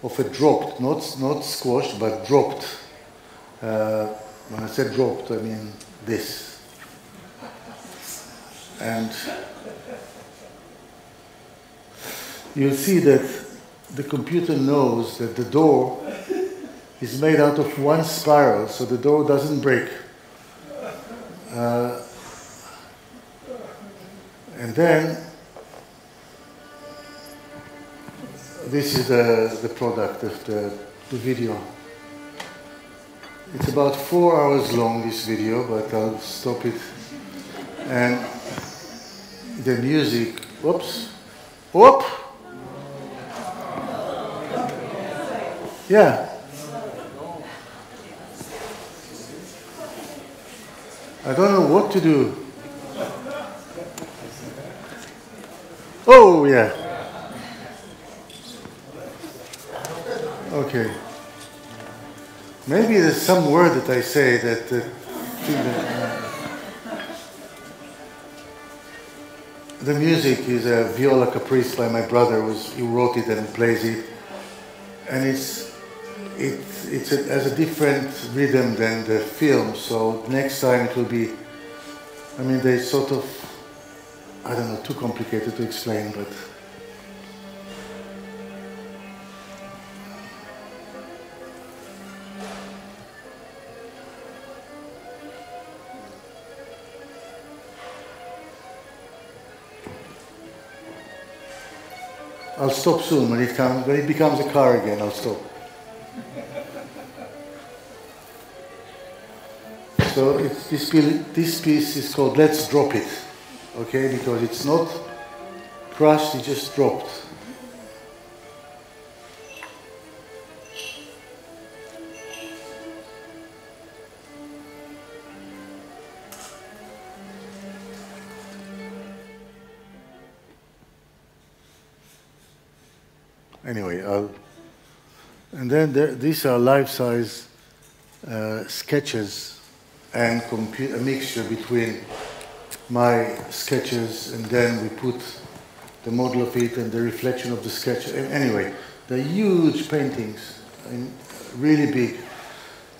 of a dropped, not, not squashed, but dropped. Uh, when I said dropped, I mean this. And you'll see that the computer knows that the door is made out of one spiral, so the door doesn't break. Uh, and then this is the, the product of the, the video. It's about four hours long, this video, but I'll stop it. And the music, whoops, whoop! Yeah. I don't know what to do. Oh, yeah. Okay. Maybe there's some word that I say that. Uh, the music is a viola caprice by my brother, who's, who wrote it and plays it, and it's it it's a, has a different rhythm than the film. So next time it will be. I mean, they sort of. I don't know, too complicated to explain, but. I'll stop soon when it comes when it becomes a car again. I'll stop. So this, this piece is called Let's Drop It, okay? Because it's not crushed; it just dropped. And then there, these are life-size uh, sketches and a mixture between my sketches and then we put the model of it and the reflection of the sketch. Anyway, they're huge paintings, really big.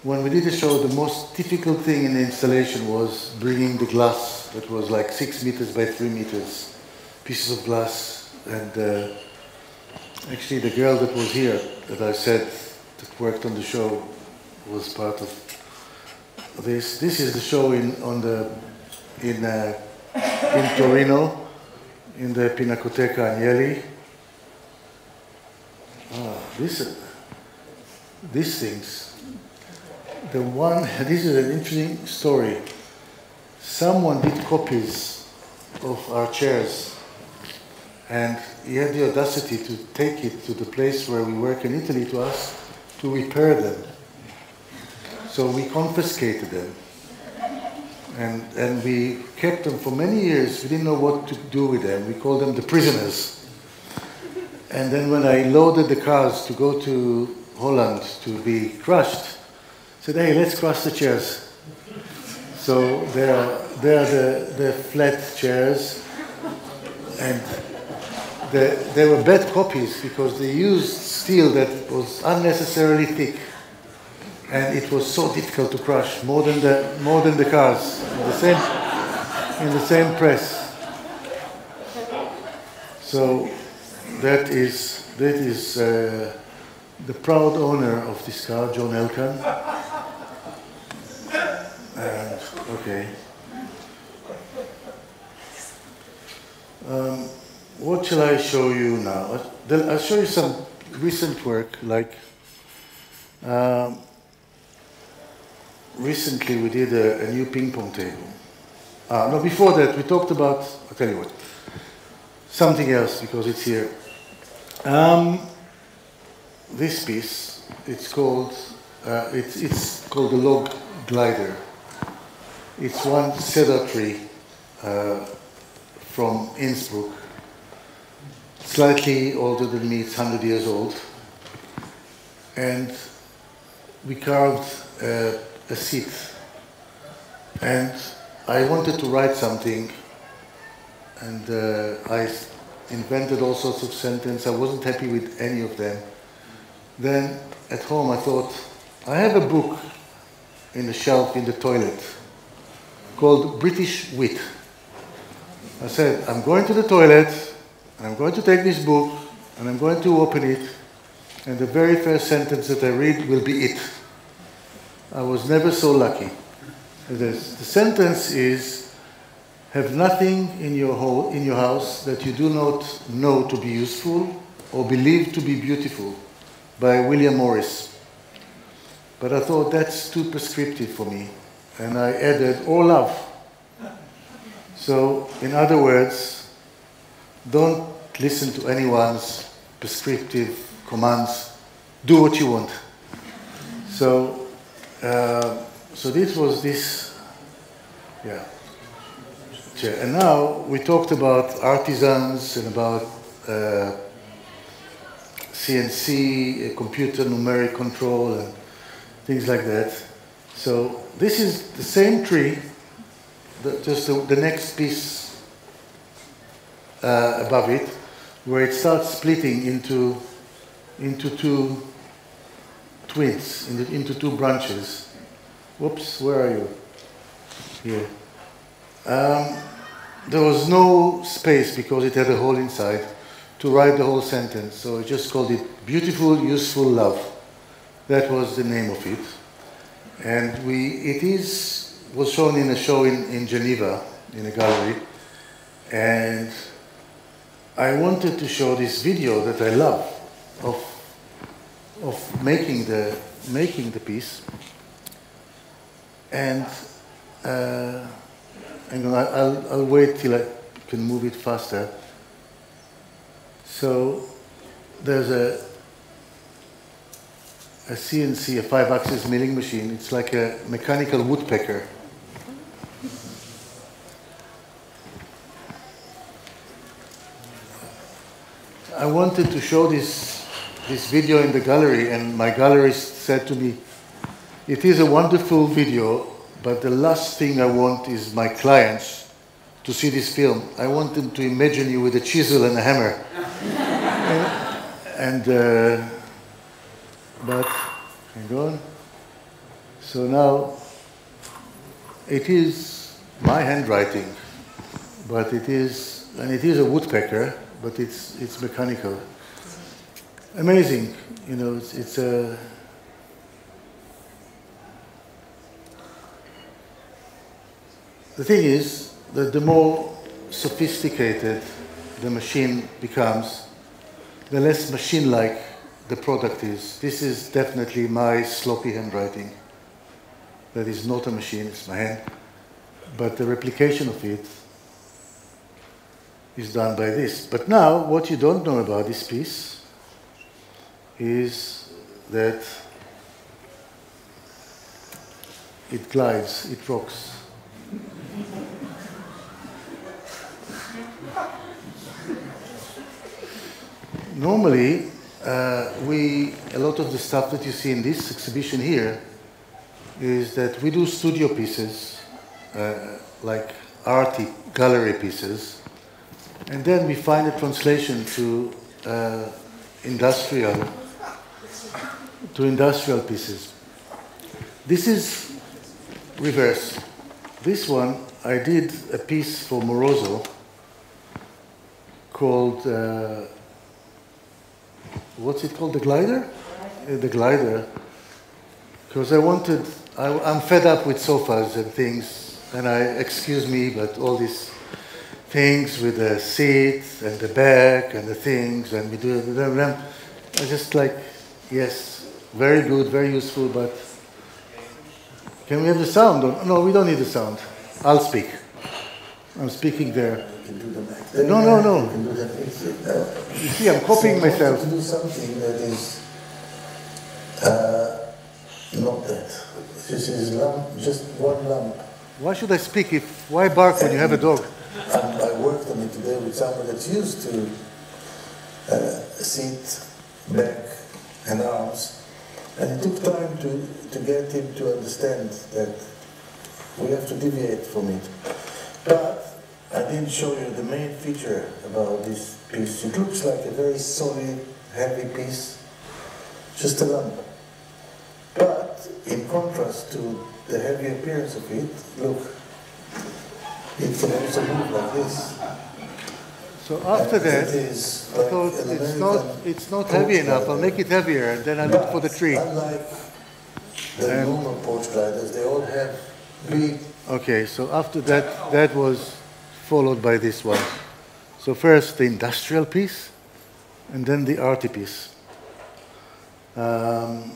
When we did the show, the most difficult thing in the installation was bringing the glass that was like six meters by three meters, pieces of glass and uh, Actually, the girl that was here, that I said that worked on the show, was part of this. This is the show in on the in uh, in Torino, in the Pinacoteca Agnelli. Ah, this these things. The one. This is an interesting story. Someone did copies of our chairs and he had the audacity to take it to the place where we work in Italy to us to repair them. So we confiscated them. And, and we kept them for many years. We didn't know what to do with them. We called them the prisoners. And then when I loaded the cars to go to Holland to be crushed, I said, hey, let's crush the chairs. So they are, they are the, the flat chairs. And the, they were bad copies because they used steel that was unnecessarily thick. And it was so difficult to crush, more than the, more than the cars, in the same, in the same press. So that is, that is uh, the proud owner of this car, John Elkann. And, okay. Um, what shall I show you now? I'll show you some recent work, like um, recently we did a, a, new ping pong table. Uh, no, before that we talked about, I'll tell you what, something else because it's here. Um, this piece, it's called, uh, it's, it's called the log glider. It's one cedar tree uh, from Innsbruck slightly older than me, it's 100 years old. And we carved uh, a seat. And I wanted to write something, and uh, I invented all sorts of sentences. I wasn't happy with any of them. Then at home I thought, I have a book in the shelf in the toilet called British Wit. I said, I'm going to the toilet, and I'm going to take this book, and I'm going to open it, and the very first sentence that I read will be it. I was never so lucky. The, sentence is, have nothing in your, whole, in your house that you do not know to be useful or believe to be beautiful, by William Morris. But I thought that's too prescriptive for me, and I added, or love. So, in other words, don't listen to anyone's prescriptive commands. Do what you want. So, uh, so this was this, yeah. And now we talked about artisans and about uh, CNC, computer numeric control, and things like that. So this is the same tree, the, just the, the, next piece uh, above it, where it starts splitting into, into two twins, into, into two branches. Whoops, where are you? Here. Um, there was no space because it had a hole inside to write the whole sentence, so I just called it Beautiful, Useful Love. That was the name of it. And we, it is, was shown in a show in, in Geneva, in a gallery. And I wanted to show this video that I love of, of making, the, making the piece. And uh, I'll, I'll wait till I can move it faster. So there's a, a CNC, a five-axis milling machine. It's like a mechanical woodpecker. I wanted to show this, this video in the gallery, and my gallerist said to me, it is a wonderful video, but the last thing I want is my clients to see this film. I want them to imagine you with a chisel and a hammer. and, and uh, but hang on. So now it is my handwriting, but it is, and it is a woodpecker, but it's, it's mechanical. Amazing, you know, it's, it's a, the thing is that the more sophisticated the machine becomes, the less machine-like the product is. This is definitely my sloppy handwriting. That is not a machine, it's my hand. But the replication of it is done by this. But now, what you don't know about this piece is that it glides, it rocks. Normally, uh, we, a lot of the stuff that you see in this exhibition here is that we do studio pieces, uh, like arty gallery pieces, and then we find a translation to uh, industrial, to industrial pieces. This is reverse. This one, I did a piece for Moroso called uh, what's it called, the glider? Uh, the glider. Because I wanted, I, am fed up with sofas and things, and I, excuse me, but all these things with the seats and the back and the things, and we do it, I just like, yes, very good, very useful, but can we have the sound? No, we don't need the sound. I'll speak. I'm speaking there can do them. no, no, no. Can do that. You see, I'm copying so myself. To do something that is uh, not that. This is lump, just one lump. Why should I speak if? Why bark when you have a dog? And I worked on it today with someone that's used to uh, sit, back, and arms, and it took time to, to get him to understand that we have to deviate from it. But I didn't show you the main feature about this piece. It looks like a very solid, heavy piece, just a lamp. But in contrast to the heavy appearance of it, look, it can also move like this. So after And that, it is I thought it's not, it's not heavy enough, I'll make it heavier, and then I looked for the tree. Unlike the And- normal porch gliders, they all have big Okay, so after that, that was followed by this one. So first the industrial piece, and then the arty piece. Um,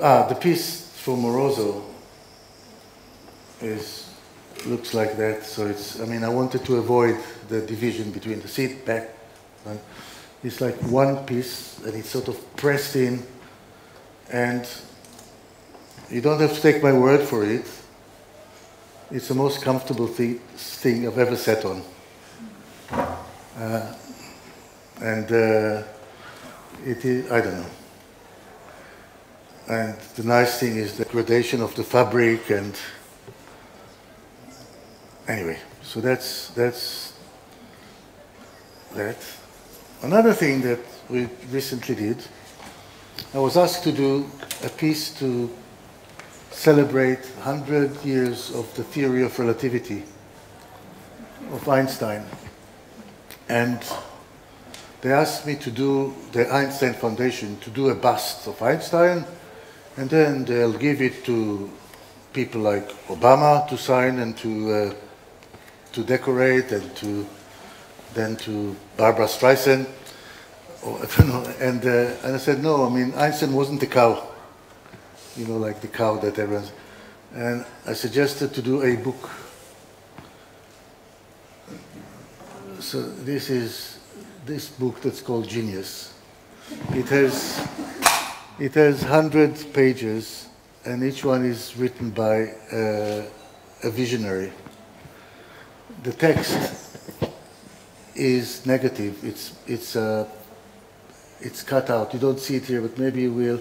ah, the piece for Moroso is looks like that. So it's. I mean, I wanted to avoid the division between the seat back. Right? It's like one piece, and it's sort of pressed in, and you don't have to take my word for it. It's the most comfortable thi- thing I've ever sat on. Uh, and uh, it is, I don't know. And the nice thing is the gradation of the fabric and anyway, so that's, that's that. Another thing that we recently did, I was asked to do a piece to celebrate 100 years of the theory of relativity of Einstein. And they asked me to do the Einstein Foundation to do a bust of Einstein, and then they'll give it to people like Obama to sign and to uh, to decorate, and to then to Barbra Streisand. Or, I don't know. And uh, and I said no. I mean, Einstein wasn't the cow you know, like the cow that everyone's. And I suggested to do a book. So this is this book that's called Genius. It has it has hundred pages, and each one is written by uh, a visionary. The text is negative. It's it's uh, it's cut out. You don't see it here, but maybe you will.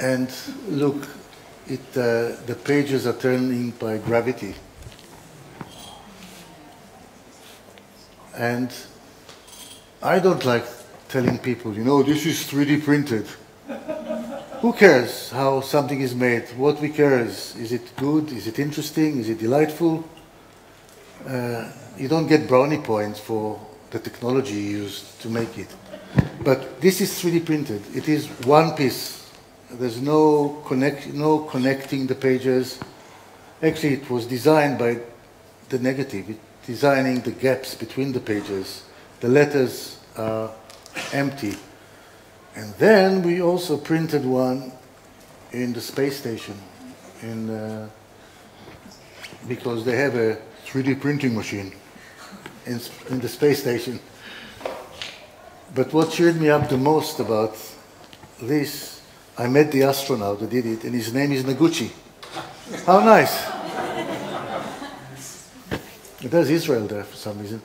And look, it, uh, the pages are turning by gravity. And I don't like telling people, you know, this is 3D printed. Who cares how something is made? What we care is, is it good? Is it interesting? Is it delightful? Uh, you don't get brownie points for the technology used to make it. But this is 3D printed. It is one piece. There's no connect, no connecting the pages. Actually, it was designed by the negative, it, designing the gaps between the pages. The letters are empty. And then we also printed one in the space station, in, uh, because they have a 3D printing machine in, in the space station. But what cheered me up the most about this, I met the astronaut who did it, and his name is Noguchi. How nice! There's Israel there for some reason.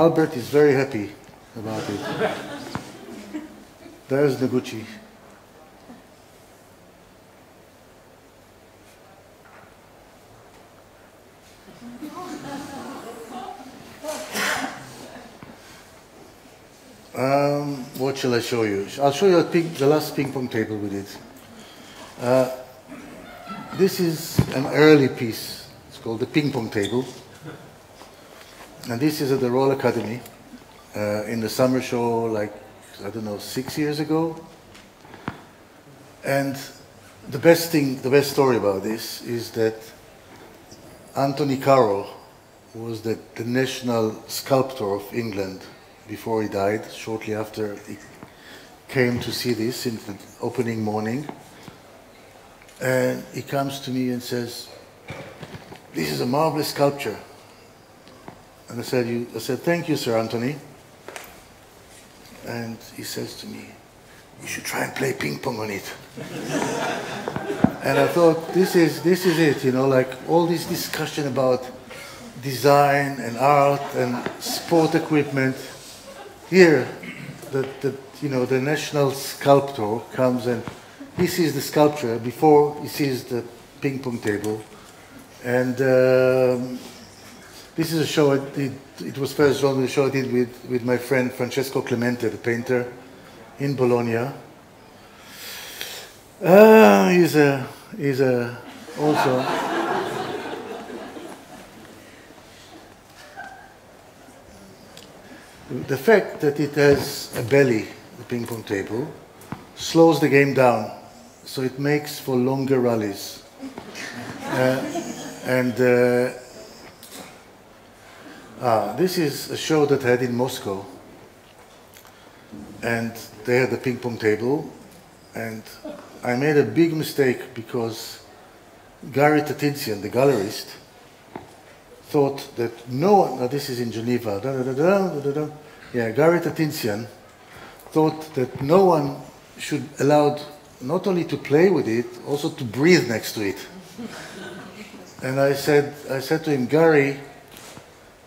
Albert is very happy about it. There's Noguchi. Um, what shall I show you? I'll show you ping, the last ping pong table we did. Uh, this is an early piece. It's called the ping pong table. And this is at the Royal Academy uh, in the summer show, like, I don't know, six years ago. And the best thing, the best story about this is that Anthony Caro was the, the national sculptor of England before he died, shortly after he came to see this in the opening morning. And he comes to me and says, This is a marvelous sculpture. And I said, you, I said, thank you, Sir Anthony. And he says to me, you should try and play ping pong on it. and I thought, this is, this is it, you know, like all this discussion about design and art and sport equipment. Here, the, the, you know, the national sculptor comes and he sees the sculpture before he sees the ping pong table. And um, this is a show I did, it was first drawn, the show I did with, with my friend Francesco Clemente, the painter, in Bologna. Uh, he's a, he's a, also, the fact that it has a belly, the ping pong table, slows the game down, so it makes for longer rallies. Uh, and uh, ah, this is a show that I had in Moscow, and they had the ping pong table, and I made a big mistake because Gary Tatintsian, the gallerist, thought that no one, now this is in Geneva, da, da, da, yeah, Gary Tatintsian thought that no one should allowed not only to play with it, also to breathe next to it. and I said, I said to him, Gary,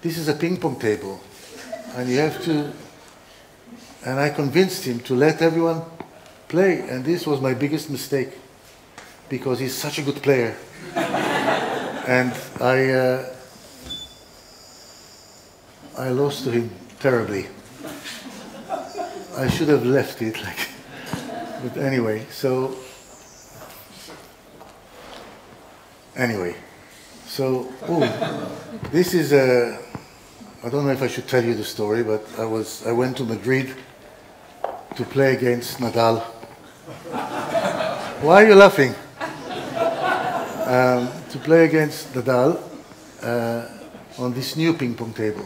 this is a ping pong table, and you have to, and I convinced him to let everyone play, and this was my biggest mistake, because he's such a good player. and I, uh, I lost to him terribly. I should have left it like, but anyway, so, anyway, so, oh, this is a, I don't know if I should tell you the story, but I was, I went to Madrid to play against Nadal. Why are you laughing? Um, to play against Nadal uh, on this new ping pong table.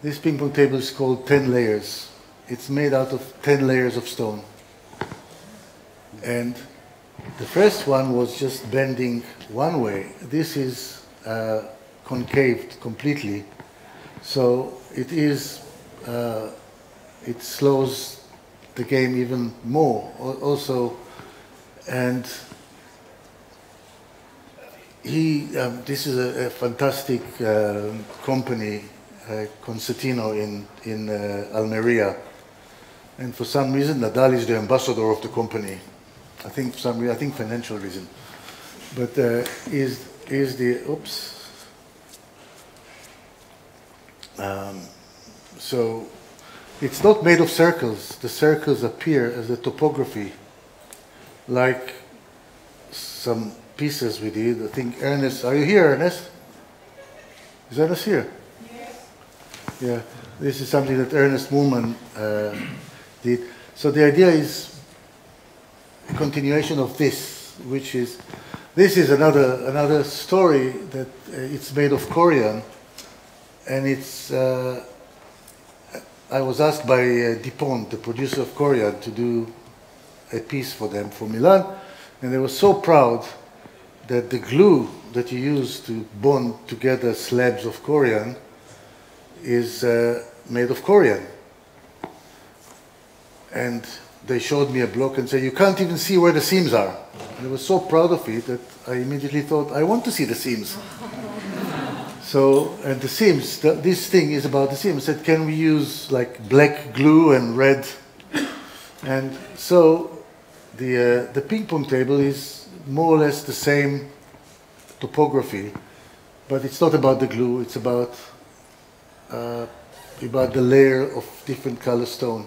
This ping pong table is called 10 layers. It's made out of 10 layers of stone. And the first one was just bending one way. This is uh, concaved completely. So it is, uh, it slows the game even more. Also, and he, um, this is a, a fantastic uh, company uh, Cosentino in, in uh, Almeria. And for some reason, Nadal is the ambassador of the company. I think for some reason, I think financial reason. But uh, is, is the, oops. Um, so it's not made of circles. The circles appear as a topography, like some pieces we did. I think Ernest, are you here, Ernest? Is Ernest here? Yes. Yeah, this is something that Ernest Moolman uh, did. So the idea is a continuation of this, which is this is another another story that uh, it's made of corian, and it's. Uh, I was asked by uh, Dupont, the producer of corian, to do a piece for them for Milan, and they were so proud that the glue that you use to bond together slabs of corian is uh, made of corian. And they showed me a block and said, you can't even see where the seams are. And I was so proud of it that I immediately thought, I want to see the seams. so, and the seams, the, this thing is about the seams. Said, can we use like black glue and red? And so the, uh, the ping pong table is more or less the same topography, but it's not about the glue, it's about uh, about the layer of different color stone.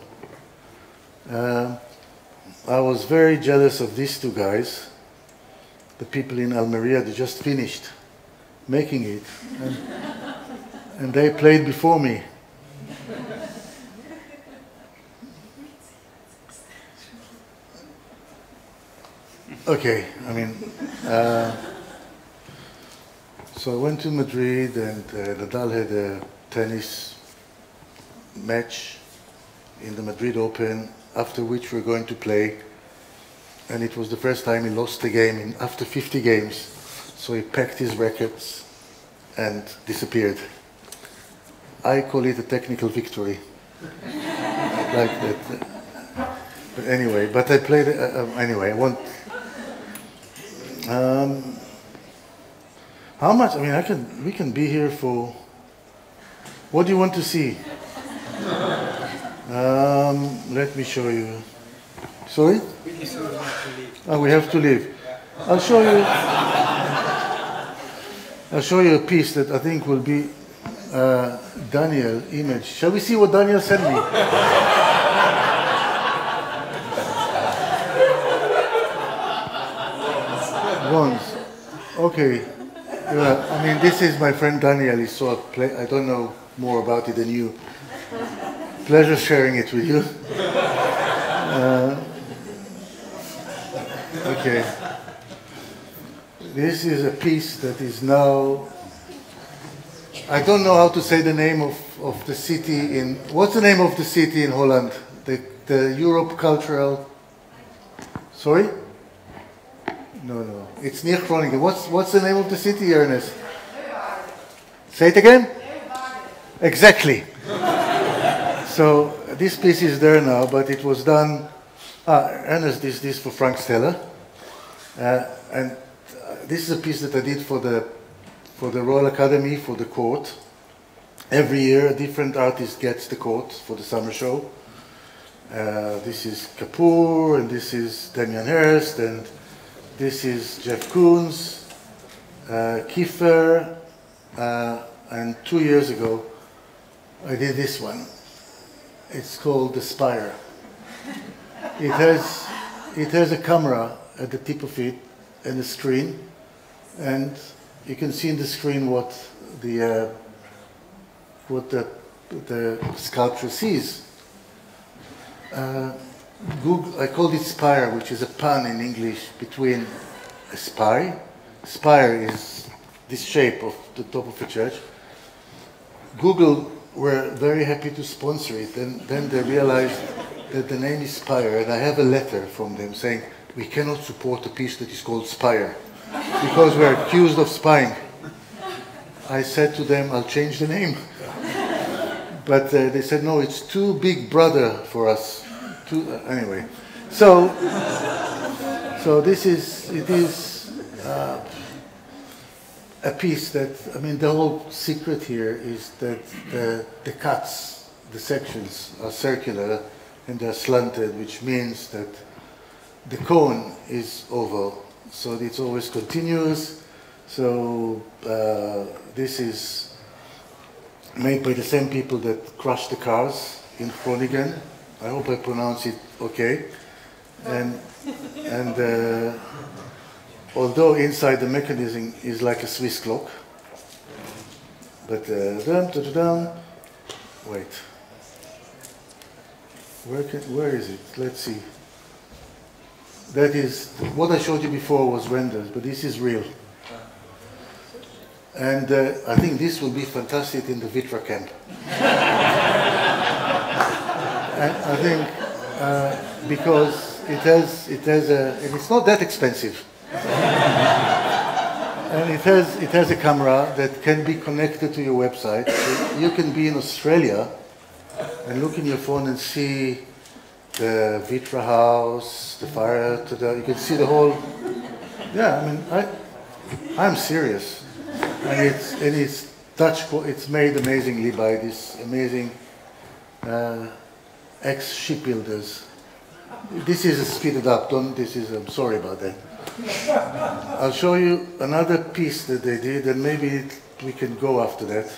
Uh, I was very jealous of these two guys, the people in Almeria, they just finished making it. And, and they played before me. Okay, I mean, uh, so I went to Madrid and uh, Nadal had a tennis match in the Madrid Open, after which we're going to play. And it was the first time he lost the game in, after 50 games. So he packed his records and disappeared. I call it a technical victory. like that. But anyway, but I played it, uh, uh, anyway, I want, um, how much, I mean, I can, we can be here for, what do you want to see? Um, let me show you. Sorry? Oh, we have to leave. I'll show you. I'll show you a piece that I think will be uh, Daniel image. Shall we see what Daniel sent me? Once. Okay. Yeah, I mean, this is my friend Daniel. He saw play. I don't know more about it than you. Pleasure sharing it with you. Uh, okay. This is a piece that is now. I don't know how to say the name of, of the city in. What's the name of the city in Holland? The, the Europe Cultural. Sorry? No, no. It's near Groningen. What's, what's the name of the city, Ernest? Say it again? Exactly. so this piece is there now, but it was done. Ah, Ernest, this this for Frank Stella, uh, and this is a piece that I did for the for the Royal Academy for the court. Every year, a different artist gets the court for the summer show. Uh, this is Kapoor, and this is Damien Hirst, and this is Jeff Koons, uh, Kiefer, uh, and two years ago I did this one. It's called the Spire. It has, it has a camera at the tip of it and a screen, and you can see in the screen what the uh, what the the sculpture sees. Uh, Google, I called it spire, which is a pun in English between a spire. Spire is this shape of the top of a church. Google were very happy to sponsor it, and then they realized that the name is Spire, and I have a letter from them saying we cannot support a piece that is called Spire because we're accused of spying. I said to them, I'll change the name. But uh, they said, no, it's too big brother for us to, uh, anyway. So, so this is, it is uh, a piece that, I mean, the whole secret here is that the, the cuts, the sections are circular and they're slanted, which means that the cone is oval, so it's always continuous. So uh, this is made by the same people that crushed the cars in Groningen. I hope I pronounce it okay. And, and uh, although inside the mechanism is like a Swiss clock, but dum, dum, dum, wait, where, can, where is it? Let's see. That is, what I showed you before was renders, but this is real. And uh, I think this will be fantastic in the Vitra camp. I think uh, because it has, it has a, and it's not that expensive. and it has, it has a camera that can be connected to your website. So you can be in Australia and look in your phone and see the Vitra house, the fire the, you can see the whole, yeah, I mean, I, I'm serious. And it's, and it's touch, it's made amazingly by this amazing uh, ex-shipbuilders. This is a speeded up, don't, this is, I'm sorry about that. I'll show you another piece that they did and maybe we can go after that.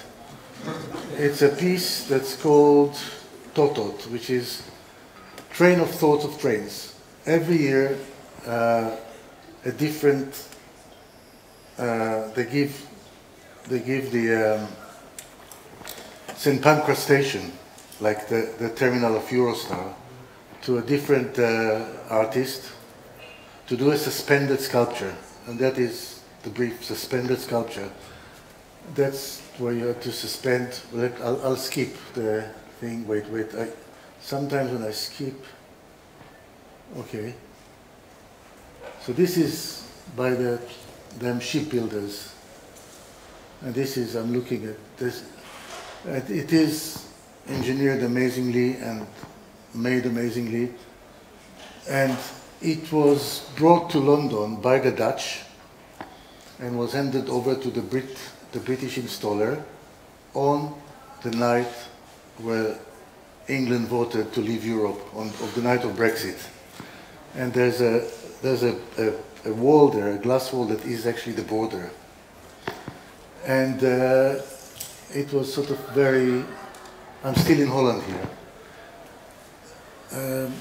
It's a piece that's called Totot, which is Train of Thoughts of Trains. Every year, uh, a different, uh, they give, they give the um, St. Pancras station like the, the terminal of Eurostar, to a different uh, artist to do a suspended sculpture. And that is the brief suspended sculpture. That's where you have to suspend. I'll, I'll skip the thing. Wait, wait. I, sometimes when I skip, okay. So this is by the them shipbuilders. And this is, I'm looking at this. It is engineered amazingly and made amazingly. And it was brought to London by the Dutch and was handed over to the, Brit, the British installer on the night where England voted to leave Europe, on of the night of Brexit. And there's a, there's a, a, a wall there, a glass wall that is actually the border. And uh, it was sort of very, I'm still in Holland here. Um,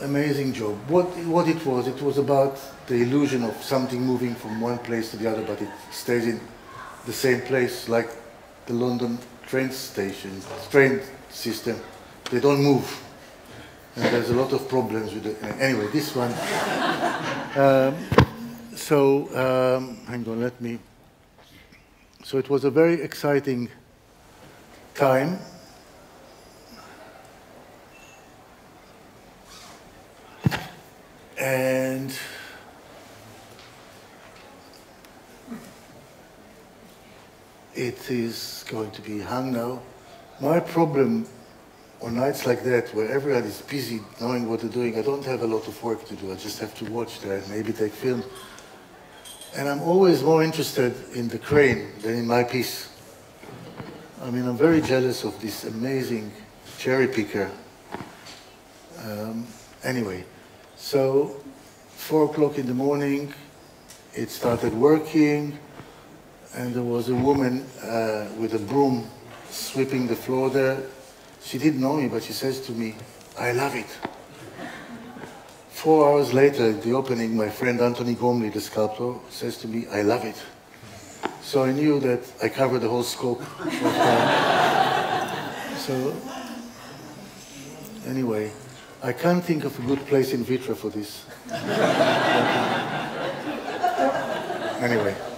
amazing job. What, what it was, it was about the illusion of something moving from one place to the other, but it stays in the same place, like the London train station, train system. They don't move. And there's a lot of problems with it. Anyway, this one. um, so, um, hang on, let me. So it was a very exciting time. It is going to be hung now. My problem on nights like that, where everyone is busy knowing what they're doing, I don't have a lot of work to do. I just have to watch there and maybe take film. And I'm always more interested in the crane than in my piece. I mean, I'm very jealous of this amazing cherry picker. Um, anyway, so four o'clock in the morning, it started working, and there was a woman uh, with a broom sweeping the floor there. She didn't know me, but she says to me, I love it. Four hours later, at the opening, my friend Antony Gormley, the sculptor, says to me, I love it. So I knew that I covered the whole scope. so, anyway, I can't think of a good place in Vitra for this. anyway.